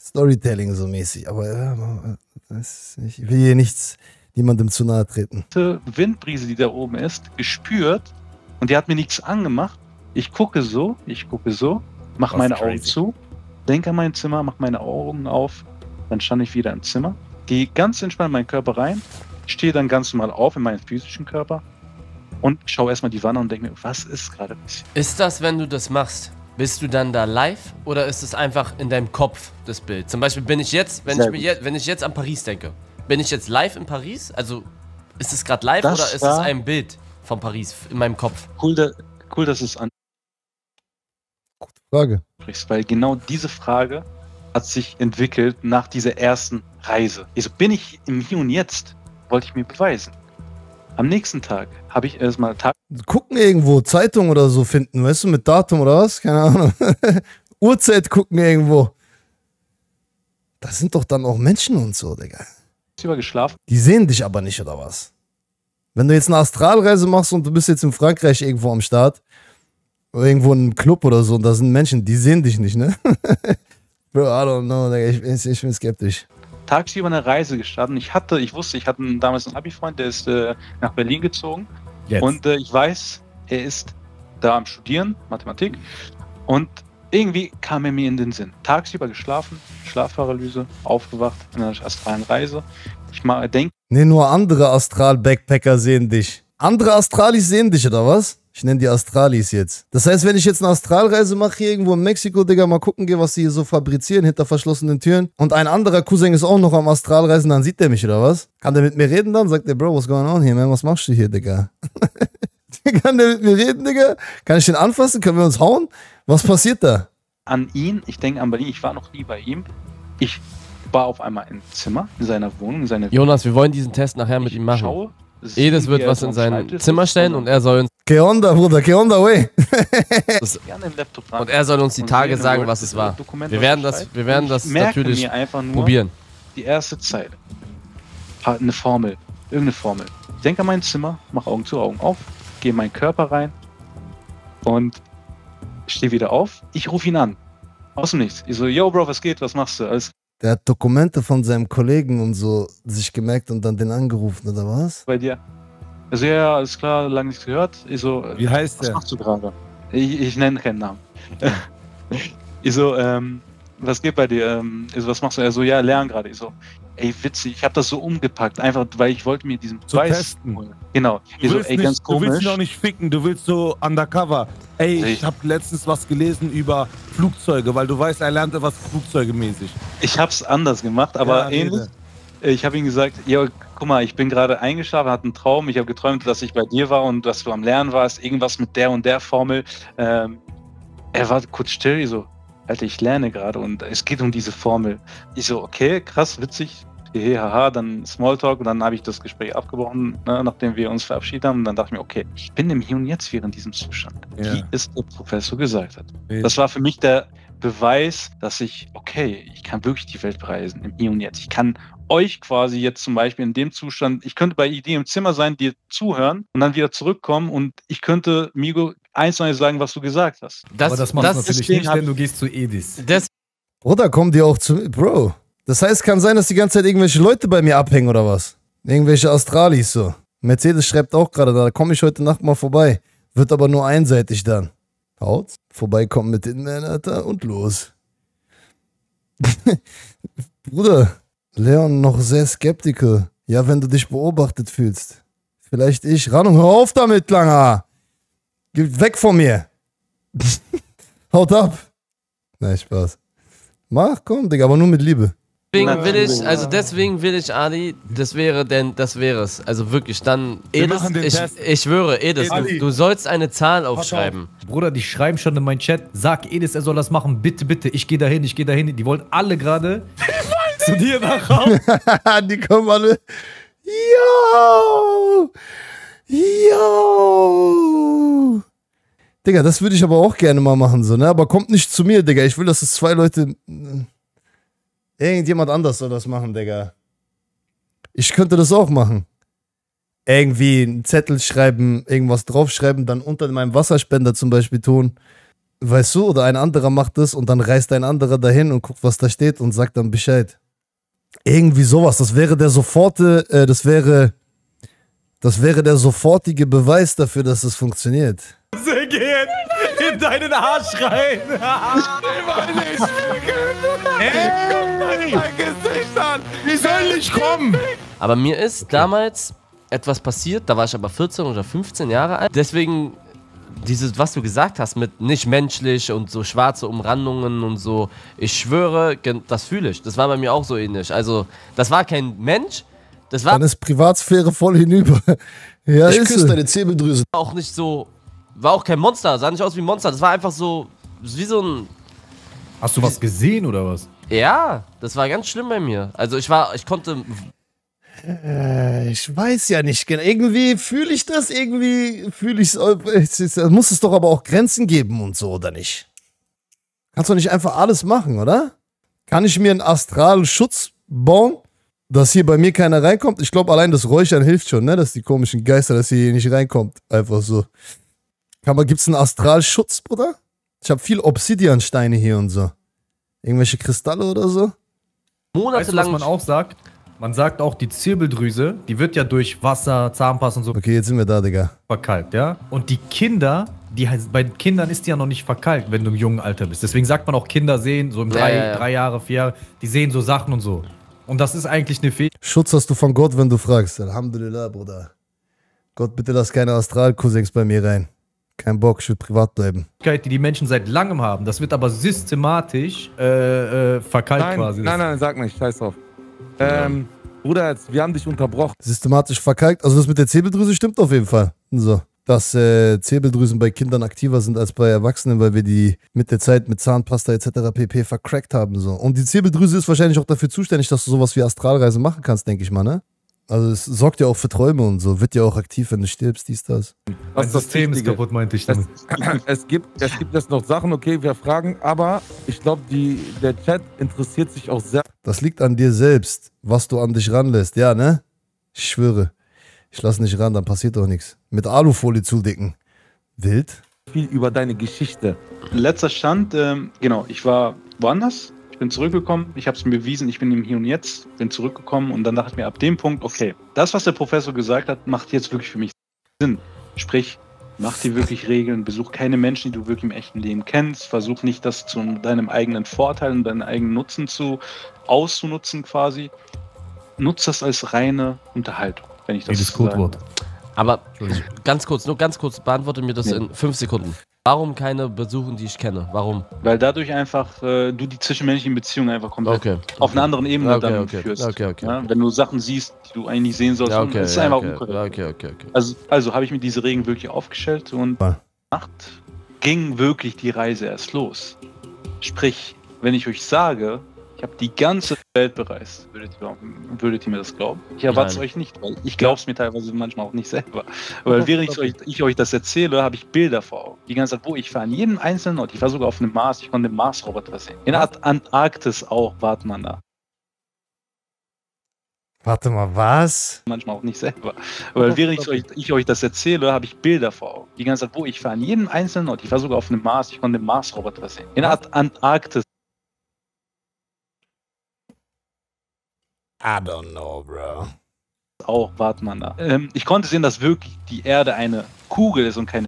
Storytelling so mäßig, aber ja, ich will hier nichts, niemandem zu nahe treten. Windbrise, die da oben ist, gespürt und die hat mir nichts angemacht. Ich gucke so, ich gucke so, mache Was meine Augen crazy. zu, denke an mein Zimmer, mache meine Augen auf, dann stand ich wieder im Zimmer, gehe ganz entspannt in meinen Körper rein, stehe dann ganz normal auf in meinen physischen Körper und schaue erstmal die Wanne und denke mir, was ist gerade passiert? Ist das, wenn du das machst, bist du dann da live oder ist es einfach in deinem Kopf das Bild? Zum Beispiel bin ich jetzt, wenn Sehr ich, mir jetzt, wenn ich jetzt an Paris denke, bin ich jetzt live in Paris? Also ist es gerade live Das oder ist es ein Bild von Paris in meinem Kopf? Cool, da, cool dass es Frage. ansprichst, weil genau diese Frage hat sich entwickelt nach dieser ersten Reise. Also bin ich im Hier und Jetzt, wollte ich mir beweisen. Am nächsten Tag habe ich erstmal Tag Gucken irgendwo, Zeitung oder so finden, weißt du, mit Datum oder was? Keine Ahnung. Uhrzeit gucken irgendwo. Das sind doch dann auch Menschen und so, Digga. über geschlafen. Die sehen dich aber nicht, oder was? Wenn du jetzt eine Astralreise machst und du bist jetzt in Frankreich irgendwo am Start, oder irgendwo in einem Club oder so, und da sind Menschen, die sehen dich nicht, ne? Bro, I don't know, Digga, ich, ich, ich bin skeptisch. Tagsüber eine Reise gestartet. Ich hatte, ich wusste, ich hatte einen- damals einen Abi-Freund, der ist äh, nach Berlin gezogen. Jetzt. Und äh, ich weiß, er ist da am Studieren, Mathematik. Und irgendwie kam er mir in den Sinn. Tagsüber geschlafen, Schlafparalyse, aufgewacht in einer astralen Reise. Ich mal denke, Nee, nur andere Astral-Backpacker sehen dich. Andere Astralis sehen dich, oder was? Ich nenne die Astralis jetzt. Das heißt, wenn ich jetzt eine Astralreise mache, hier irgendwo in Mexiko, Digga, mal gucken gehe, was sie hier so fabrizieren hinter verschlossenen Türen und ein anderer Cousin ist auch noch am Astralreisen, dann sieht der mich, oder was? Kann der mit mir reden dann? Sagt der, Bro, what's going on here, man? Was machst du hier, Digga? Kann der mit mir reden, Digga? Kann ich den anfassen? Können wir uns hauen? Was passiert da? an ihn, ich denke an Berlin, ich war noch nie bei ihm. Ich war auf einmal im Zimmer, in seiner Wohnung, in seiner Jonas, wir wollen diesen Test nachher mit Ich ihm machen. schaue, Edes wird was in sein Zimmer stellen und er soll uns Que onda, Bruder? Que onda, wey? und er soll uns die Tage sagen, was es war. Wir werden er das, wir werden das natürlich mir einfach nur probieren. die erste Zeile. Pa- Eine Formel, irgendeine Formel. Ich denke an mein Zimmer, mache Augen zu, Augen auf, gehe in meinen Körper rein und stehe wieder auf. Ich rufe ihn an. Aus dem Nichts. Ich so, yo, Bro, was geht? Was machst du? Alles Der hat Dokumente von seinem Kollegen und so sich gemerkt und dann den angerufen, oder was? bei dir? Also, ja, alles klar, lange nichts gehört. Ich so, Wie heißt Was der? machst du gerade? Ich, ich nenne keinen Namen. ich so, ähm, was geht bei dir? Ähm, ich so, was machst du? Er so, ja, lern gerade. Ich so, ey, witzig, ich habe das so umgepackt, einfach weil ich wollte mir diesen Zu Beweis testen. holen. Genau. Du Ich so, willst, ey, nicht, ganz du willst ihn auch nicht ficken, du willst so undercover. Ey, Richtig. ich habe letztens was gelesen über Flugzeuge, weil du weißt, er lernte was Flugzeugemäßig. Ich hab's anders gemacht, aber Ja, ähnlich. Ich habe ihm gesagt, ja, guck mal, ich bin gerade eingeschlafen, hatte einen Traum, ich habe geträumt, dass ich bei dir war und dass du am Lernen warst, irgendwas mit der und der Formel. Ähm, er war kurz still, ich so, Alter, ich lerne gerade und es geht um diese Formel. Ich so, okay, krass, witzig, hehe, haha, dann Smalltalk und dann habe ich das Gespräch abgebrochen, ne, nachdem wir uns verabschiedet haben. Und dann dachte ich mir, okay, ich bin im Hier und Jetzt während diesem Zustand, Ja. wie es der Professor gesagt hat. Ja. Das war für mich der Beweis, dass ich, okay, ich kann wirklich die Welt bereisen, im Hier und Jetzt. Ich kann euch quasi jetzt zum Beispiel in dem Zustand, ich könnte bei Idee im Zimmer sein, dir zuhören und dann wieder zurückkommen und ich könnte Migo eins zu eins sagen, was du gesagt hast. Das, Aber das machst du das, natürlich nicht, denn du gehst zu Edis. das, Oder kommen die auch zu. Bro. Das heißt, kann sein, dass die ganze Zeit irgendwelche Leute bei mir abhängen oder was? Irgendwelche Astralis so. Mercedes schreibt auch gerade, da komme ich heute Nacht mal vorbei. Wird aber nur einseitig dann. Haut, vorbeikommen mit den Männern, Alter, und los. Bruder, Leon noch sehr skeptical. Ja, wenn du dich beobachtet fühlst. Vielleicht ich. Ranung, hör auf damit, Langer. Geh weg von mir. Haut ab. Nein, Spaß. Mach, komm, Digga, aber nur mit Liebe. Deswegen will ich, also deswegen will ich, Ali, das wäre denn, das wäre es. Also wirklich, dann, Wir Edis, ich, Test. ich schwöre, Edis, du, du sollst eine Zahl aufschreiben. Bruder, die schreiben schon in meinen Chat, sag Edis, er soll das machen, bitte, bitte, ich gehe dahin, ich gehe dahin. Die wollen alle gerade zu dir nach Hause. die kommen alle. Yo! Yo! Digga, das würde ich aber auch gerne mal machen, so, ne? Aber kommt nicht zu mir, Digga. Ich will, dass es zwei Leute. Irgendjemand anders soll das machen, Digga. Ich könnte das auch machen. Irgendwie einen Zettel schreiben, irgendwas draufschreiben, dann unter meinem Wasserspender zum Beispiel tun. Weißt du, oder ein anderer macht das und dann reist ein anderer dahin und guckt, was da steht und sagt dann Bescheid. Irgendwie sowas. Das wäre der soforte, äh, das wäre, das wäre der sofortige Beweis dafür, dass es funktioniert. Sie gehen in deinen Arsch rein. Wie soll ich kommen? Aber mir ist damals etwas passiert, da war ich aber 14 oder 15 Jahre alt. Deswegen dieses, was du gesagt hast mit nicht menschlich und so schwarze Umrandungen und so, ich schwöre, das fühle ich. Das war bei mir auch so ähnlich. Also, das war kein Mensch, das war Dann ist Privatsphäre voll hinüber. Ja, Ich küsse deine Zirbeldrüse. auch nicht so, war auch kein Monster, sah nicht aus wie ein Monster. Das war einfach so, wie so ein, Hast du was gesehen oder was? ja, das war ganz schlimm bei mir. Also ich war, ich konnte, Äh, Ich weiß ja nicht genau. Irgendwie fühle ich das, irgendwie fühle ich es. Muss es doch aber auch Grenzen geben und so, oder nicht? Kannst du nicht einfach alles machen, oder? Kann ich mir einen astralen Schutz bauen, dass hier bei mir keiner reinkommt? Ich glaube, allein das Räuchern hilft schon, ne? Dass die komischen Geister, dass hier nicht reinkommt. Einfach so. Kann man, gibt's einen Astralschutz, Bruder? Ich habe viel Obsidiansteine hier und so. Irgendwelche Kristalle oder so? Weißt du, was monatelang. man auch sagt? Man sagt auch, die Zirbeldrüse, die wird ja durch Wasser, Zahnpasta und so Okay, jetzt sind wir da, Digga. verkalkt, ja? Und die Kinder, die, bei Kindern ist die ja noch nicht verkalkt, wenn du im jungen Alter bist. Deswegen sagt man auch, Kinder sehen, so im Ja, drei, ja, drei Jahre, vier Jahre, die sehen so Sachen und so. Und das ist eigentlich eine Fähigkeit, Schutz hast du von Gott, wenn du fragst. Alhamdulillah, Bruder. Gott, bitte lass keine Astral-Cousins bei mir rein. Kein Bock, ich will privat bleiben. die die Menschen seit langem haben. Das wird aber systematisch äh, äh, verkalkt Nein, quasi. nein, nein, sag nicht, scheiß drauf. Ähm, Bruder, jetzt, wir haben dich unterbrochen. Systematisch verkalkt. Also das mit der Zirbeldrüse stimmt auf jeden Fall. So. Dass äh, Zirbeldrüsen bei Kindern aktiver sind als bei Erwachsenen, weil wir die mit der Zeit mit Zahnpasta etc. pp. vercrackt haben. So. Und die Zirbeldrüse ist wahrscheinlich auch dafür zuständig, dass du sowas wie Astralreise machen kannst, denke ich mal, ne? Also es sorgt ja auch für Träume und so. Wird ja auch aktiv, wenn du stirbst, dies, das. Das ist das System ist kaputt, meinte ich Es, damit. es, gibt, es gibt jetzt noch Sachen, okay, wir fragen, aber ich glaube, der Chat interessiert sich auch sehr Das liegt an dir selbst, was du an dich ranlässt. Ja, ne? Ich schwöre. Ich lass nicht ran, dann passiert doch nichts. Mit Alufolie zudecken. Wild? viel über deine Geschichte. Letzter Stand, ähm, genau, ich war woanders, ich bin zurückgekommen, ich habe es mir bewiesen, ich bin im Hier und Jetzt, bin zurückgekommen und dann dachte ich mir ab dem Punkt, okay, das, was der Professor gesagt hat, macht jetzt wirklich für mich Sinn. Sprich, mach dir wirklich Regeln, besuch keine Menschen, die du wirklich im echten Leben kennst, versuch nicht das zu deinem eigenen Vorteil und deinen eigenen Nutzen zu auszunutzen quasi. Nutz das als reine Unterhaltung, wenn ich das Jedes Codewort. Aber ganz kurz, nur ganz kurz, beantworte mir das Ja. in fünf Sekunden. Warum keine besuchen, die ich kenne? Warum? Weil dadurch einfach äh, du die zwischenmenschlichen Beziehungen einfach komplett Okay. auf einer anderen Ebene Okay, dann okay, führst. okay, okay. Ja, wenn du Sachen siehst, die du eigentlich sehen sollst, Ja, ist ja, einfach okay, unkorrekt. okay, okay, okay. Also, also habe ich mir diese Regeln wirklich aufgestellt und. Nacht ging wirklich die Reise erst los. Sprich, wenn ich euch sage, habe die ganze Welt bereist, würdet ihr, würdet ihr mir das glauben? Ich erwarte es euch nicht, weil ich glaube es mir teilweise manchmal auch nicht selber. Weil während ich euch, ich euch das erzähle, habe ich Bilder vor Augen. Die ganze Zeit, wo ich war, an jedem einzelnen Ort. Ich war sogar auf einem Mars, ich konnte den Mars-Roboter sehen. In Ant Antarktis auch wart man da. Warte mal, was? manchmal auch nicht selber. Weil während ich euch, ich euch das erzähle, habe ich Bilder vor Augen. Die ganze Zeit, wo ich war, an jedem einzelnen Ort. Ich war sogar auf einem Mars, ich konnte den Mars-Roboter sehen. In Ant Antarktis I don't know, bro. auch wart man da. Ähm, ich konnte sehen, dass wirklich die Erde eine Kugel ist und keine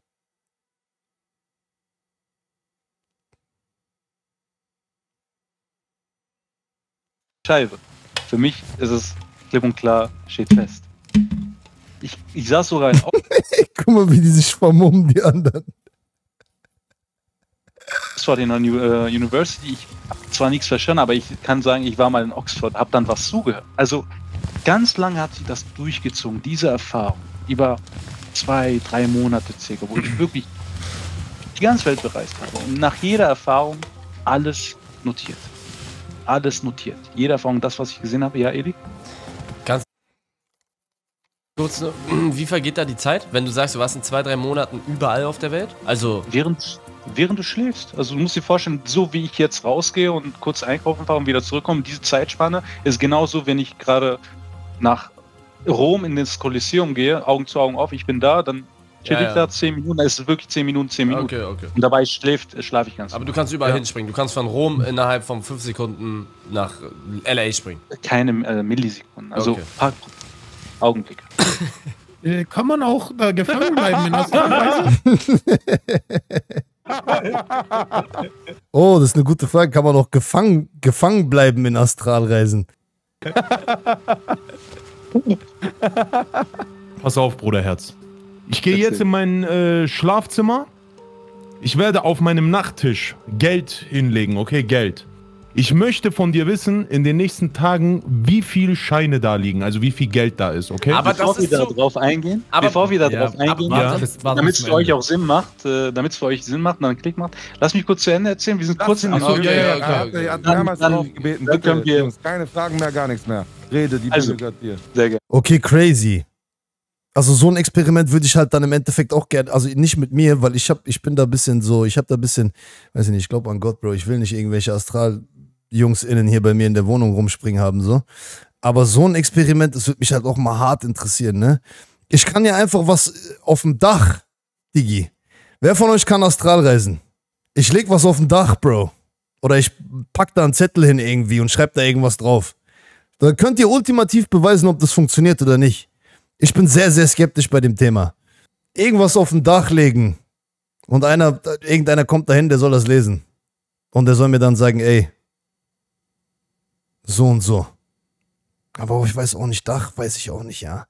Scheibe. Für mich ist es klipp und klar, steht fest. Ich, ich saß sogar in Guck mal, wie die sich vermummen, die anderen. Oxford in der University. Ich habe zwar nichts verstanden, aber ich kann sagen, ich war mal in Oxford, habe dann was zugehört. Also ganz lange hat sie das durchgezogen, diese Erfahrung. Über zwei, drei Monate circa, wo ich wirklich die ganze Welt bereist habe. Und nach jeder Erfahrung alles notiert. Alles notiert. Jede Erfahrung, das, was ich gesehen habe, ja, Eli? Kurz, wie vergeht da die Zeit, wenn du sagst, du warst in zwei, drei Monaten überall auf der Welt? Also, Während, während du schläfst. Also du musst dir vorstellen, so wie ich jetzt rausgehe und kurz einkaufen fahre und wieder zurückkomme, diese Zeitspanne ist genauso, wenn ich gerade nach Rom in das Kolosseum gehe, Augen zu Augen auf, ich bin da, dann chill ich ja. da zehn Minuten, dann ist es wirklich zehn Minuten, zehn Minuten. okay, okay. Und dabei schläft, schlafe ich ganz Aber du kannst überall Ja. hinspringen. Du kannst von Rom innerhalb von fünf Sekunden nach LA springen. keine äh, Millisekunden, also Okay. paar Augenblicke. Äh, kann man auch da gefangen bleiben in Astralreise? Oh, das ist eine gute Frage. Kann man auch gefangen, gefangen bleiben in Astralreisen? Pass auf, Bruderherz. Ich gehe jetzt in mein äh, Schlafzimmer. Ich werde auf meinem Nachttisch Geld hinlegen, okay? Geld. Ich möchte von dir wissen, in den nächsten Tagen, wie viel Scheine da liegen, also wie viel Geld da ist, okay? Aber Bevor das ist wir so- darauf eingehen, Aber- bevor wir Ja, darauf aber eingehen, Ja. damit es für euch auch Sinn macht, äh, damit es für euch Sinn macht und einen Klick macht, lass mich kurz zu Ende erzählen. Wir sind kurz in Ach so, Okay, ja, ja, ja. Hat Dann- dann- drauf gebeten. Bitte, können wir- Jungs, keine Fragen mehr, gar nichts mehr. Rede, die Also- gehört dir. Sehr gerne. Okay, crazy. Also so ein Experiment würde ich halt dann im Endeffekt auch gerne, also nicht mit mir, weil ich hab, ich bin da ein bisschen so, ich habe da ein bisschen, weiß ich nicht, ich glaube an Gott, Bro, ich will nicht irgendwelche Astral-Jungs innen hier bei mir in der Wohnung rumspringen haben, so. Aber so ein Experiment, das würde mich halt auch mal hart interessieren, ne? Ich kann ja einfach was äh, auf dem Dach, Digi. Wer von euch kann Astralreisen? Ich leg was auf dem Dach, Bro. Oder ich pack da einen Zettel hin irgendwie und schreib da irgendwas drauf. Da könnt ihr ultimativ beweisen, ob das funktioniert oder nicht. Ich bin sehr, sehr skeptisch bei dem Thema. Irgendwas auf dem Dach legen und einer, irgendeiner kommt dahin, der soll das lesen. Und der soll mir dann sagen, ey, so und so. Aber ich weiß auch nicht, Dach weiß ich auch nicht, ja.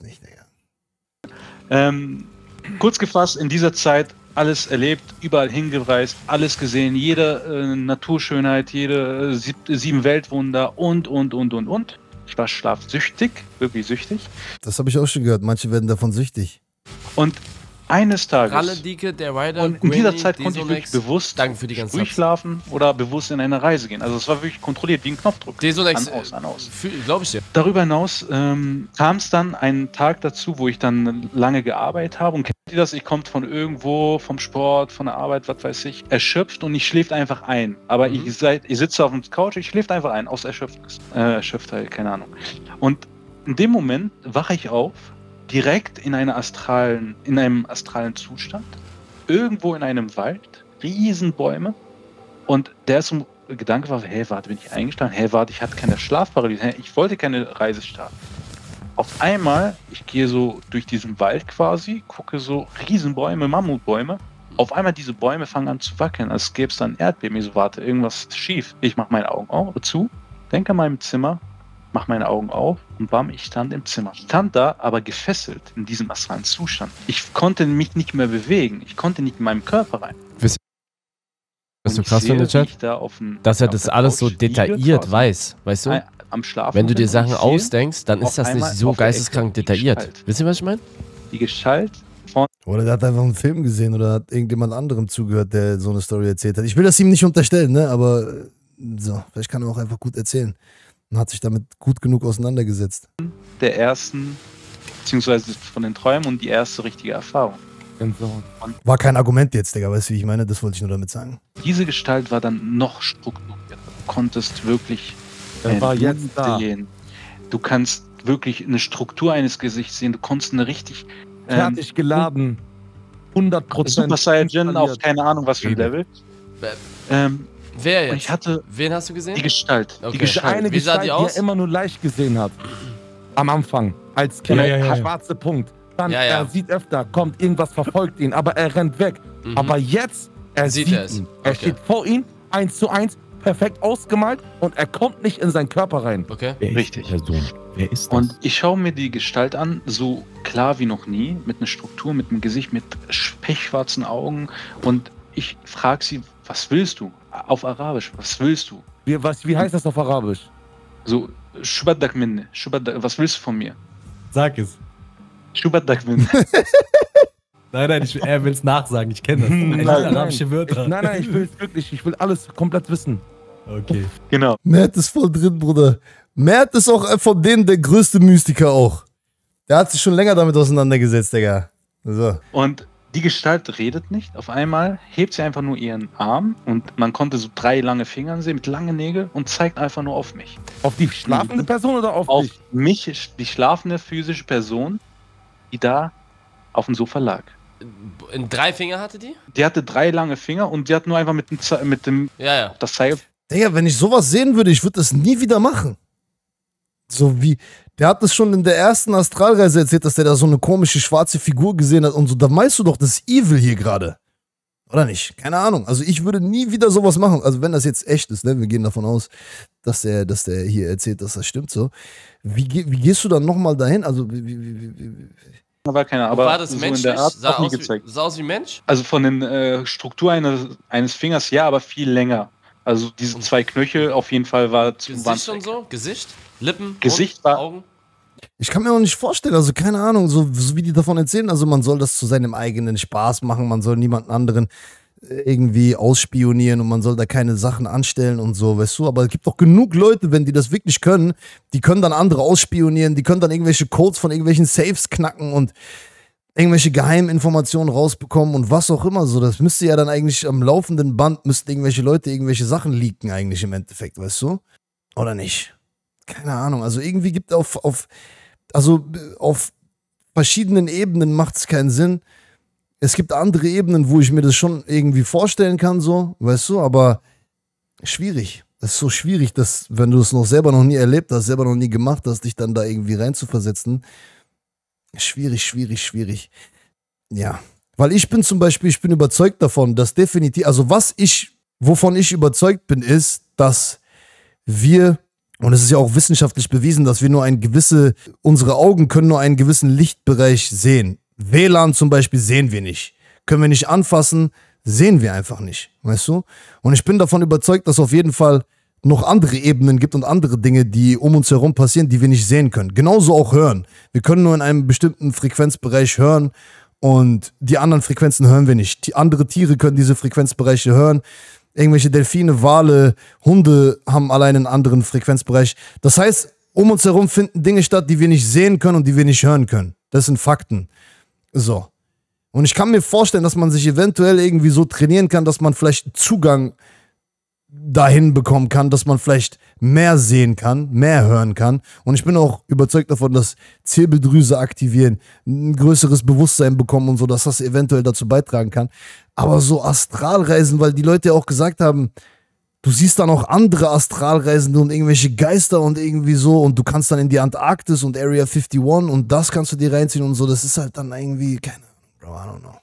Nicht, Digga. Ähm, kurz gefasst, in dieser Zeit alles erlebt, überall hingereist, alles gesehen, jede äh, Naturschönheit, jede äh, sieb sieben Weltwunder und, und, und, und, und. Ich war schlafsüchtig, wirklich süchtig. Das habe ich auch schon gehört. Manche werden davon süchtig. Und eines Tages. Ralle Dike, der Rider, Und in dieser Zeit konnte ich wirklich bewusst durchschlafen oder bewusst in eine Reise gehen. Also es war wirklich kontrolliert, wie ein Knopfdruck. Desonex, An, aus, an, aus. glaube ich dir. Darüber hinaus ähm, kam es dann einen Tag dazu, wo ich dann lange gearbeitet habe. Und kennt ihr das? Ich komme von irgendwo, vom Sport, von der Arbeit, was weiß ich, erschöpft und ich schläft einfach ein. Aber Mhm. ich, seid, ich sitze auf dem Couch, ich schläft einfach ein, aus Erschöpfung. Äh, Erschöpftheit, keine Ahnung. Und in dem Moment wache ich auf, direkt in, einer astralen, in einem astralen Zustand, irgendwo in einem Wald, Riesenbäume. Und der erste Gedanke war, hey, warte, bin ich eingeschlafen? Hey, warte, ich hatte keine Schlafparalyse. Hey, ich wollte keine Reise starten. Auf einmal, ich gehe so durch diesen Wald quasi, gucke so Riesenbäume, Mammutbäume. Auf einmal diese Bäume fangen an zu wackeln, als gäbe es dann Erdbeben. Ich so, warte, irgendwas ist schief. Ich mache meine Augen auf, zu, denke an meinem Zimmer, mache meine Augen auf und bam, ich stand im Zimmer. Ich stand da, aber gefesselt in diesem astralen Zustand. Ich konnte mich nicht mehr bewegen. Ich konnte nicht in meinen Körper rein. Was so Und ich krass sehe, finde, wie Chat? da Dass er das alles so detailliert quasi, weiß, weißt du? Am Schlafen Wenn du dir Sachen ausdenkst, dann ist das nicht so geisteskrank detailliert. Wisst ihr, was ich meine? Die Gestalt von Oder der hat einfach einen Film gesehen oder hat irgendjemand anderem zugehört, der so eine Story erzählt hat. Ich will das ihm nicht unterstellen, ne? Aber äh, so, vielleicht kann er auch einfach gut erzählen. Und hat sich damit gut genug auseinandergesetzt. der ersten, beziehungsweise von den Träumen und die erste richtige Erfahrung. Gänsehaut. War kein Argument jetzt, Digga, weißt du, wie ich meine? Das wollte ich nur damit sagen. Diese Gestalt war dann noch strukturiert. Du konntest wirklich Er äh, war jetzt da. sehen. Du kannst wirklich eine Struktur eines Gesichts sehen. Du konntest eine richtig ähm, Fertig geladen. 100 Prozent. Super Saiyajin auf keine Ahnung was für ein. Level. Ähm, Wer und jetzt? ich hatte Wen hast du gesehen? die Gestalt. Okay. Die Gestalt. eine Wie sah Gestalt, die die, aus? er immer nur leicht gesehen hat. Am Anfang. Als Kind. Ja, ja, ja, ja. Schwarze Punkt. Dann Ja, ja. er sieht öfter, kommt irgendwas verfolgt ihn, aber er rennt weg. Mhm. Aber jetzt, er Sieht sieht er es. ihn. Er Okay. steht vor ihm, eins zu eins, perfekt ausgemalt und er kommt nicht in seinen Körper rein. Okay. Wer Richtig. Ist die Person? Wer ist das? Und ich schaue mir die Gestalt an, so klar wie noch nie, mit einer Struktur, mit einem Gesicht, mit pechschwarzen Augen. Und ich frage sie, was willst du? Auf Arabisch, was willst du? Wie, was, wie heißt das auf Arabisch? So, Shubadak minne, Shubadak, was willst du von mir? Sag es. Shubadak minne. Nein, nein, ich, er will es nachsagen. Ich kenne das. Nein, Echt nein. arabische Wörter. Ich, nein, nein, ich will es wirklich. Ich will alles komplett wissen. Okay. genau. Mert ist voll drin, Bruder. Mert ist auch von denen der größte Mystiker auch. Der hat sich schon länger damit auseinandergesetzt, Digga. So. Und die Gestalt redet nicht. Auf einmal hebt sie einfach nur ihren Arm und man konnte so drei lange Fingern sehen mit langen Nägeln und zeigt einfach nur auf mich. Auf die schlafende Person oder auf, Auf dich? mich, die schlafende physische Person, die da auf dem Sofa lag. In drei Finger hatte die? Die hatte drei lange Finger und die hat nur einfach mit dem, Ze mit dem Ja, ja. das Zeige. Digga, wenn ich sowas sehen würde, ich würde das nie wieder machen. So wie, der hat das schon in der ersten Astralreise erzählt, dass der da so eine komische schwarze Figur gesehen hat und so. Da meinst du doch, das ist Evil hier gerade. Oder nicht? Keine Ahnung. Also ich würde nie wieder sowas machen. Also wenn das jetzt echt ist, ne? Wir gehen davon aus, dass der, dass der hier erzählt, dass das stimmt so. Wie, wie gehst du dann nochmal dahin? Also wie, wie, wie, wie, wie, war keine Ahnung, aber war das so in menschlich? der Art sah, aus wie, sah aus wie Mensch? Also von den äh, Struktur eines, eines Fingers ja, aber viel länger. Also diese Und- zwei Knöchel auf jeden Fall war zu Gesicht Wand und so? Gesicht? Lippen? Gesicht war- Augen? Ich kann mir auch nicht vorstellen, also keine Ahnung, so, so wie die davon erzählen, also man soll das zu seinem eigenen Spaß machen, man soll niemanden anderen äh, irgendwie ausspionieren und man soll da keine Sachen anstellen und so, weißt du, aber es gibt doch genug Leute, wenn die das wirklich können, die können dann andere ausspionieren, die können dann irgendwelche Codes von irgendwelchen Safes knacken und irgendwelche Geheiminformationen rausbekommen und was auch immer so, das müsste ja dann eigentlich am laufenden Band, müssten irgendwelche Leute irgendwelche Sachen leaken eigentlich im Endeffekt, weißt du, oder nicht? Keine Ahnung, also irgendwie gibt auf, auf also auf verschiedenen Ebenen macht es keinen Sinn. Es gibt andere Ebenen, wo ich mir das schon irgendwie vorstellen kann, so, weißt du, aber schwierig. Es ist so schwierig, dass, wenn du es noch selber noch nie erlebt hast, selber noch nie gemacht hast, dich dann da irgendwie reinzuversetzen. Schwierig, schwierig, schwierig. Ja. Weil ich bin zum Beispiel, ich bin überzeugt davon, dass definitiv, also was ich, wovon ich überzeugt bin, ist, dass wir, und es ist ja auch wissenschaftlich bewiesen, dass wir nur ein gewisse, unsere Augen können nur einen gewissen Lichtbereich sehen. WLAN zum Beispiel sehen wir nicht. Können wir nicht anfassen, sehen wir einfach nicht. Weißt du? Und ich bin davon überzeugt, dass auf jeden Fall noch andere Ebenen gibt und andere Dinge, die um uns herum passieren, die wir nicht sehen können. Genauso auch hören. Wir können nur in einem bestimmten Frequenzbereich hören und die anderen Frequenzen hören wir nicht. Die andere Tiere können diese Frequenzbereiche hören. Irgendwelche Delfine, Wale, Hunde haben allein einen anderen Frequenzbereich. Das heißt, um uns herum finden Dinge statt, die wir nicht sehen können und die wir nicht hören können. Das sind Fakten. So. Und ich kann mir vorstellen, dass man sich eventuell irgendwie so trainieren kann, dass man vielleicht Zugang dahin bekommen kann, dass man vielleicht mehr sehen kann, mehr hören kann. Und ich bin auch überzeugt davon, dass Zirbeldrüse aktivieren, ein größeres Bewusstsein bekommen und so, dass das eventuell dazu beitragen kann. Aber so Astralreisen, weil die Leute ja auch gesagt haben, du siehst dann auch andere Astralreisende und irgendwelche Geister und irgendwie so und du kannst dann in die Antarktis und Area 51 und das kannst du dir reinziehen und so. Das ist halt dann irgendwie, keine Ahnung, I don't know.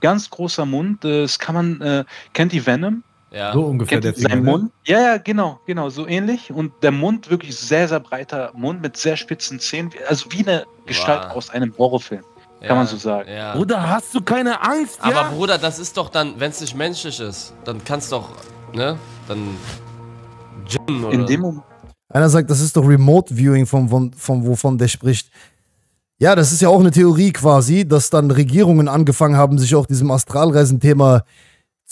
Ganz großer Mund, äh, das kann man, äh, kennt die Venom? Ja. So ungefähr Kennt der Finger, ne? Mund? Ja, ja, genau, genau, so ähnlich. Und der Mund wirklich sehr, sehr breiter Mund mit sehr spitzen Zähnen, also wie eine Gestalt Wow. aus einem Horrorfilm, kann man so sagen. Ja. Bruder, hast du keine Angst? Aber ja? Bruder, das ist doch dann, wenn es nicht menschlich ist, dann kannst doch, ne? Dann. Djinn oder In dem Moment. Einer sagt, das ist doch Remote Viewing, von, von, von wovon der spricht. Ja, das ist ja auch eine Theorie quasi, dass dann Regierungen angefangen haben, sich auch diesem Astralreisen-Thema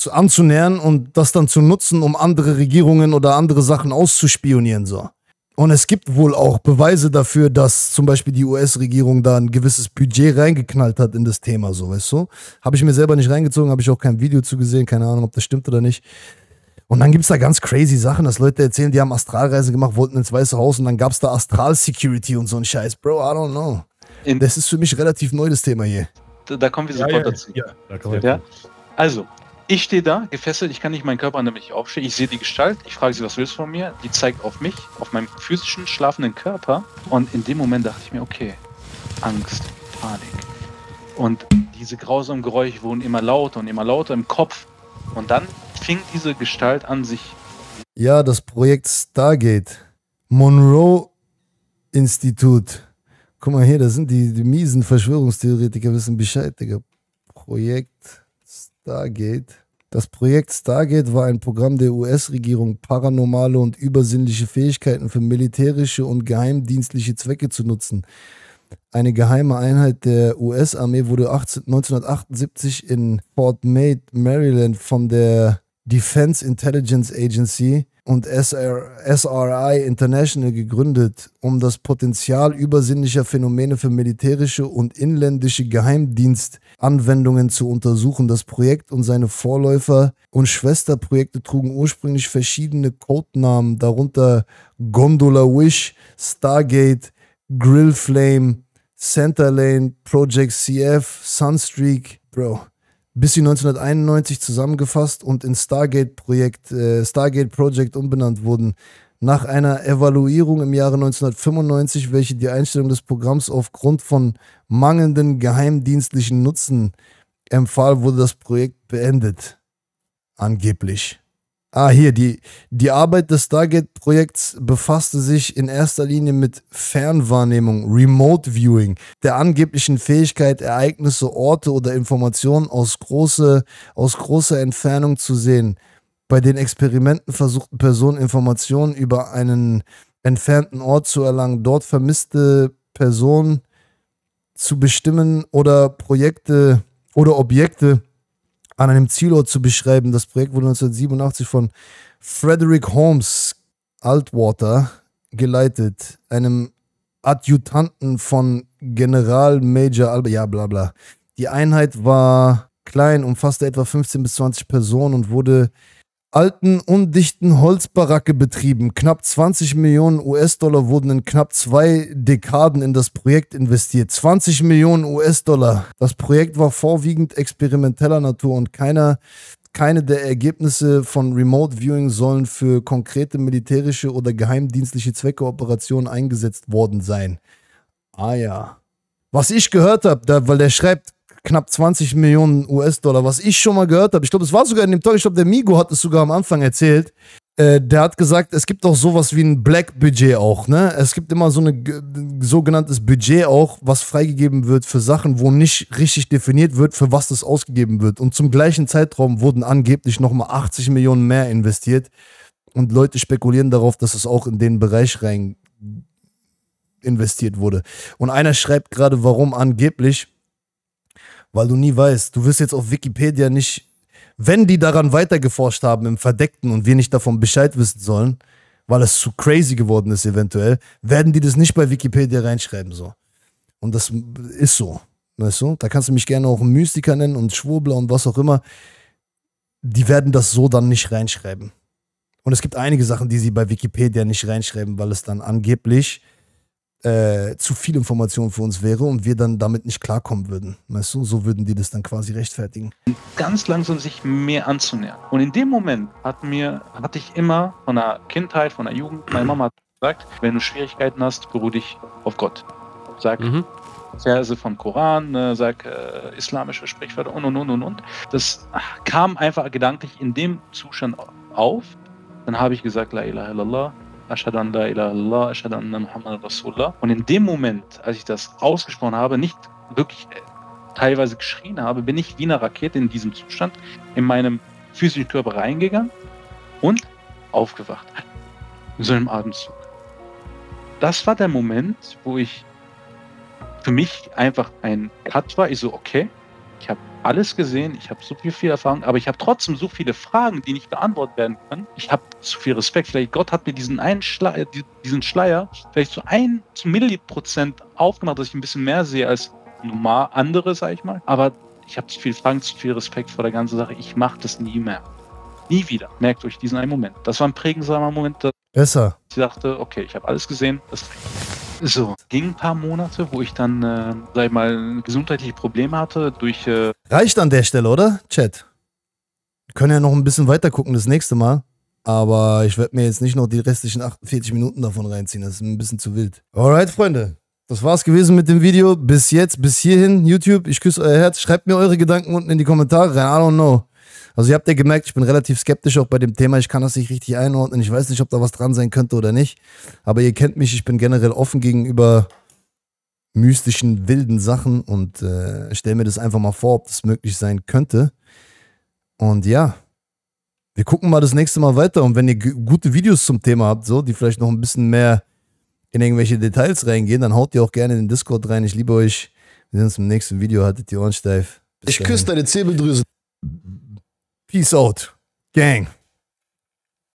zu, anzunähern und das dann zu nutzen, um andere Regierungen oder andere Sachen auszuspionieren. So. Und es gibt wohl auch Beweise dafür, dass zum Beispiel die US-Regierung da ein gewisses Budget reingeknallt hat in das Thema, so weißt du. Habe ich mir selber nicht reingezogen, habe ich auch kein Video zu gesehen, keine Ahnung, ob das stimmt oder nicht. Und dann gibt es da ganz crazy Sachen, dass Leute erzählen, die haben Astralreise gemacht, wollten ins Weiße Haus und dann gab es da Astral-Security und so ein Scheiß. Bro, I don't know. In, Das ist für mich relativ neu, das Thema hier. da kommen wir Ja, sofort ja, dazu. ja, da Ja. Also, ich stehe da, gefesselt, ich kann nicht meinen Körper nicht aufstehen. Ich sehe die Gestalt, ich frage sie, was willst du von mir? Die zeigt auf mich, auf meinem physischen, schlafenden Körper. Und in dem Moment dachte ich mir, okay, Angst, Panik. Und diese grausamen Geräusche wurden immer lauter und immer lauter im Kopf. Und dann fing diese Gestalt an, sich Ja, das Projekt Stargate. Monroe Institut. Guck mal hier, das sind die, die miesen Verschwörungstheoretiker, wissen Bescheid, Digga. Projekt Stargate. Das Projekt Stargate war ein Programm der US-Regierung, paranormale und übersinnliche Fähigkeiten für militärische und geheimdienstliche Zwecke zu nutzen. Eine geheime Einheit der US-Armee wurde 18, 1978 in Fort Meade, Maryland von der Defense Intelligence Agency und SR, SRI International gegründet, um das Potenzial übersinnlicher Phänomene für militärische und inländische Geheimdienstanwendungen zu untersuchen. Das Projekt und seine Vorläufer und Schwesterprojekte trugen ursprünglich verschiedene Codenamen, darunter Gondola Wish, Stargate, Grill Flame, Centerlane, Project CF, Sunstreak, Bro bis sie 1991 zusammengefasst und in Stargate Projekt, äh, Stargate Project umbenannt wurden. Nach einer Evaluierung im Jahre 1995, welche die Einstellung des Programms aufgrund von mangelnden geheimdienstlichen Nutzen empfahl, wurde das Projekt beendet. Angeblich. Ah, hier, die, die Arbeit des Stargate-Projekts befasste sich in erster Linie mit Fernwahrnehmung, Remote Viewing, der angeblichen Fähigkeit, Ereignisse, Orte oder Informationen aus, große, aus großer Entfernung zu sehen. Bei den Experimenten versuchten Personen Informationen über einen entfernten Ort zu erlangen, dort vermisste Personen zu bestimmen oder Projekte oder Objekte an einem Zielort zu beschreiben. Das Projekt wurde 1987 von Frederick Holmes Altwater geleitet, einem Adjutanten von General Major Albert, ja bla bla. Die Einheit war klein, umfasste etwa 15 bis 20 Personen und wurde alten, undichten Holzbaracke betrieben. Knapp 20 Millionen US-Dollar wurden in knapp zwei Dekaden in das Projekt investiert. 20 Millionen US-Dollar. Das Projekt war vorwiegend experimenteller Natur und keiner keine der Ergebnisse von Remote Viewing sollen für konkrete militärische oder geheimdienstliche Zwecke Operationen eingesetzt worden sein. Ah ja. Was ich gehört habe, weil der schreibt knapp 20 Millionen US-Dollar, was ich schon mal gehört habe, ich glaube, es war sogar in dem Talk, ich glaube, der Migo hat es sogar am Anfang erzählt, äh, der hat gesagt, es gibt auch sowas wie ein Black-Budget auch, ne? Es gibt immer so ein sogenanntes Budget auch, was freigegeben wird für Sachen, wo nicht richtig definiert wird, für was das ausgegeben wird. Und zum gleichen Zeitraum wurden angeblich nochmal 80 Millionen mehr investiert. Und Leute spekulieren darauf, dass es auch in den Bereich rein investiert wurde. Und einer schreibt gerade, warum angeblich, weil du nie weißt, du wirst jetzt auf Wikipedia nicht wenn die daran weitergeforscht haben im Verdeckten und wir nicht davon Bescheid wissen sollen, weil es zu crazy geworden ist eventuell, werden die das nicht bei Wikipedia reinschreiben so. Und das ist so, weißt du? Da kannst du mich gerne auch einen Mystiker nennen und Schwurbler und was auch immer. Die werden das so dann nicht reinschreiben. Und es gibt einige Sachen, die sie bei Wikipedia nicht reinschreiben, weil es dann angeblich äh, zu viel Information für uns wäre und wir dann damit nicht klarkommen würden. Weißt du, so würden die das dann quasi rechtfertigen. Ganz langsam sich mehr anzunähern. Und in dem Moment hat mir, hatte ich immer von der Kindheit, von der Jugend, meine Mama hat gesagt, wenn du Schwierigkeiten hast, beruhe dich auf Gott. Sag mhm. Verse vom Koran, äh, sag äh, islamische Sprichwörter und und und und und. Das kam einfach gedanklich in dem Zustand auf. Dann habe ich gesagt, La ilaha illallah, Ashhadu an la ilaha illallah, Ashhadu anna Muhammad Rasulullah. Und in dem Moment, als ich das ausgesprochen habe, nicht wirklich äh, teilweise geschrien habe, bin ich wie eine Rakete in diesem Zustand in meinem physischen Körper reingegangen und aufgewacht. In so einem Atemzug. Das war der Moment, wo ich für mich einfach ein Cut war. Ich so, okay, alles gesehen, ich habe so viel, viel Erfahrung, aber ich habe trotzdem so viele Fragen, die nicht beantwortet werden können. Ich habe zu viel Respekt. Vielleicht Gott hat mir diesen einen Schleier, diesen Schleier vielleicht zu ein zu Milliprozent aufgemacht, dass ich ein bisschen mehr sehe als normal andere, sag ich mal. Aber ich habe zu viele Fragen, zu viel Respekt vor der ganzen Sache. Ich mache das nie mehr. Nie wieder. Merkt euch diesen einen Moment. Das war ein prägendsamer Moment. Besser. Ich dachte, okay, ich habe alles gesehen. Das. So, ging ein paar Monate, wo ich dann, äh, sag ich mal, gesundheitliche Probleme hatte durch. Äh Reicht an der Stelle, oder? Chat. Wir können ja noch ein bisschen weiter gucken das nächste Mal. Aber ich werde mir jetzt nicht noch die restlichen 48 Minuten davon reinziehen. Das ist ein bisschen zu wild. Alright, Freunde. Das war's gewesen mit dem Video. Bis jetzt, bis hierhin. YouTube, ich küsse euer Herz. Schreibt mir eure Gedanken unten in die Kommentare rein. I don't know. Also ihr habt ja gemerkt, ich bin relativ skeptisch auch bei dem Thema. Ich kann das nicht richtig einordnen. Ich weiß nicht, ob da was dran sein könnte oder nicht. Aber ihr kennt mich, ich bin generell offen gegenüber mystischen, wilden Sachen und äh, stelle mir das einfach mal vor, ob das möglich sein könnte. Und ja, wir gucken mal das nächste Mal weiter. Und wenn ihr gute Videos zum Thema habt, so, die vielleicht noch ein bisschen mehr in irgendwelche Details reingehen, dann haut ihr auch gerne in den Discord rein. Ich liebe euch. Wir sehen uns im nächsten Video. Haltet die Ohren steif. Bis ich küsse deine Zirbeldrüse. Peace out. Gang.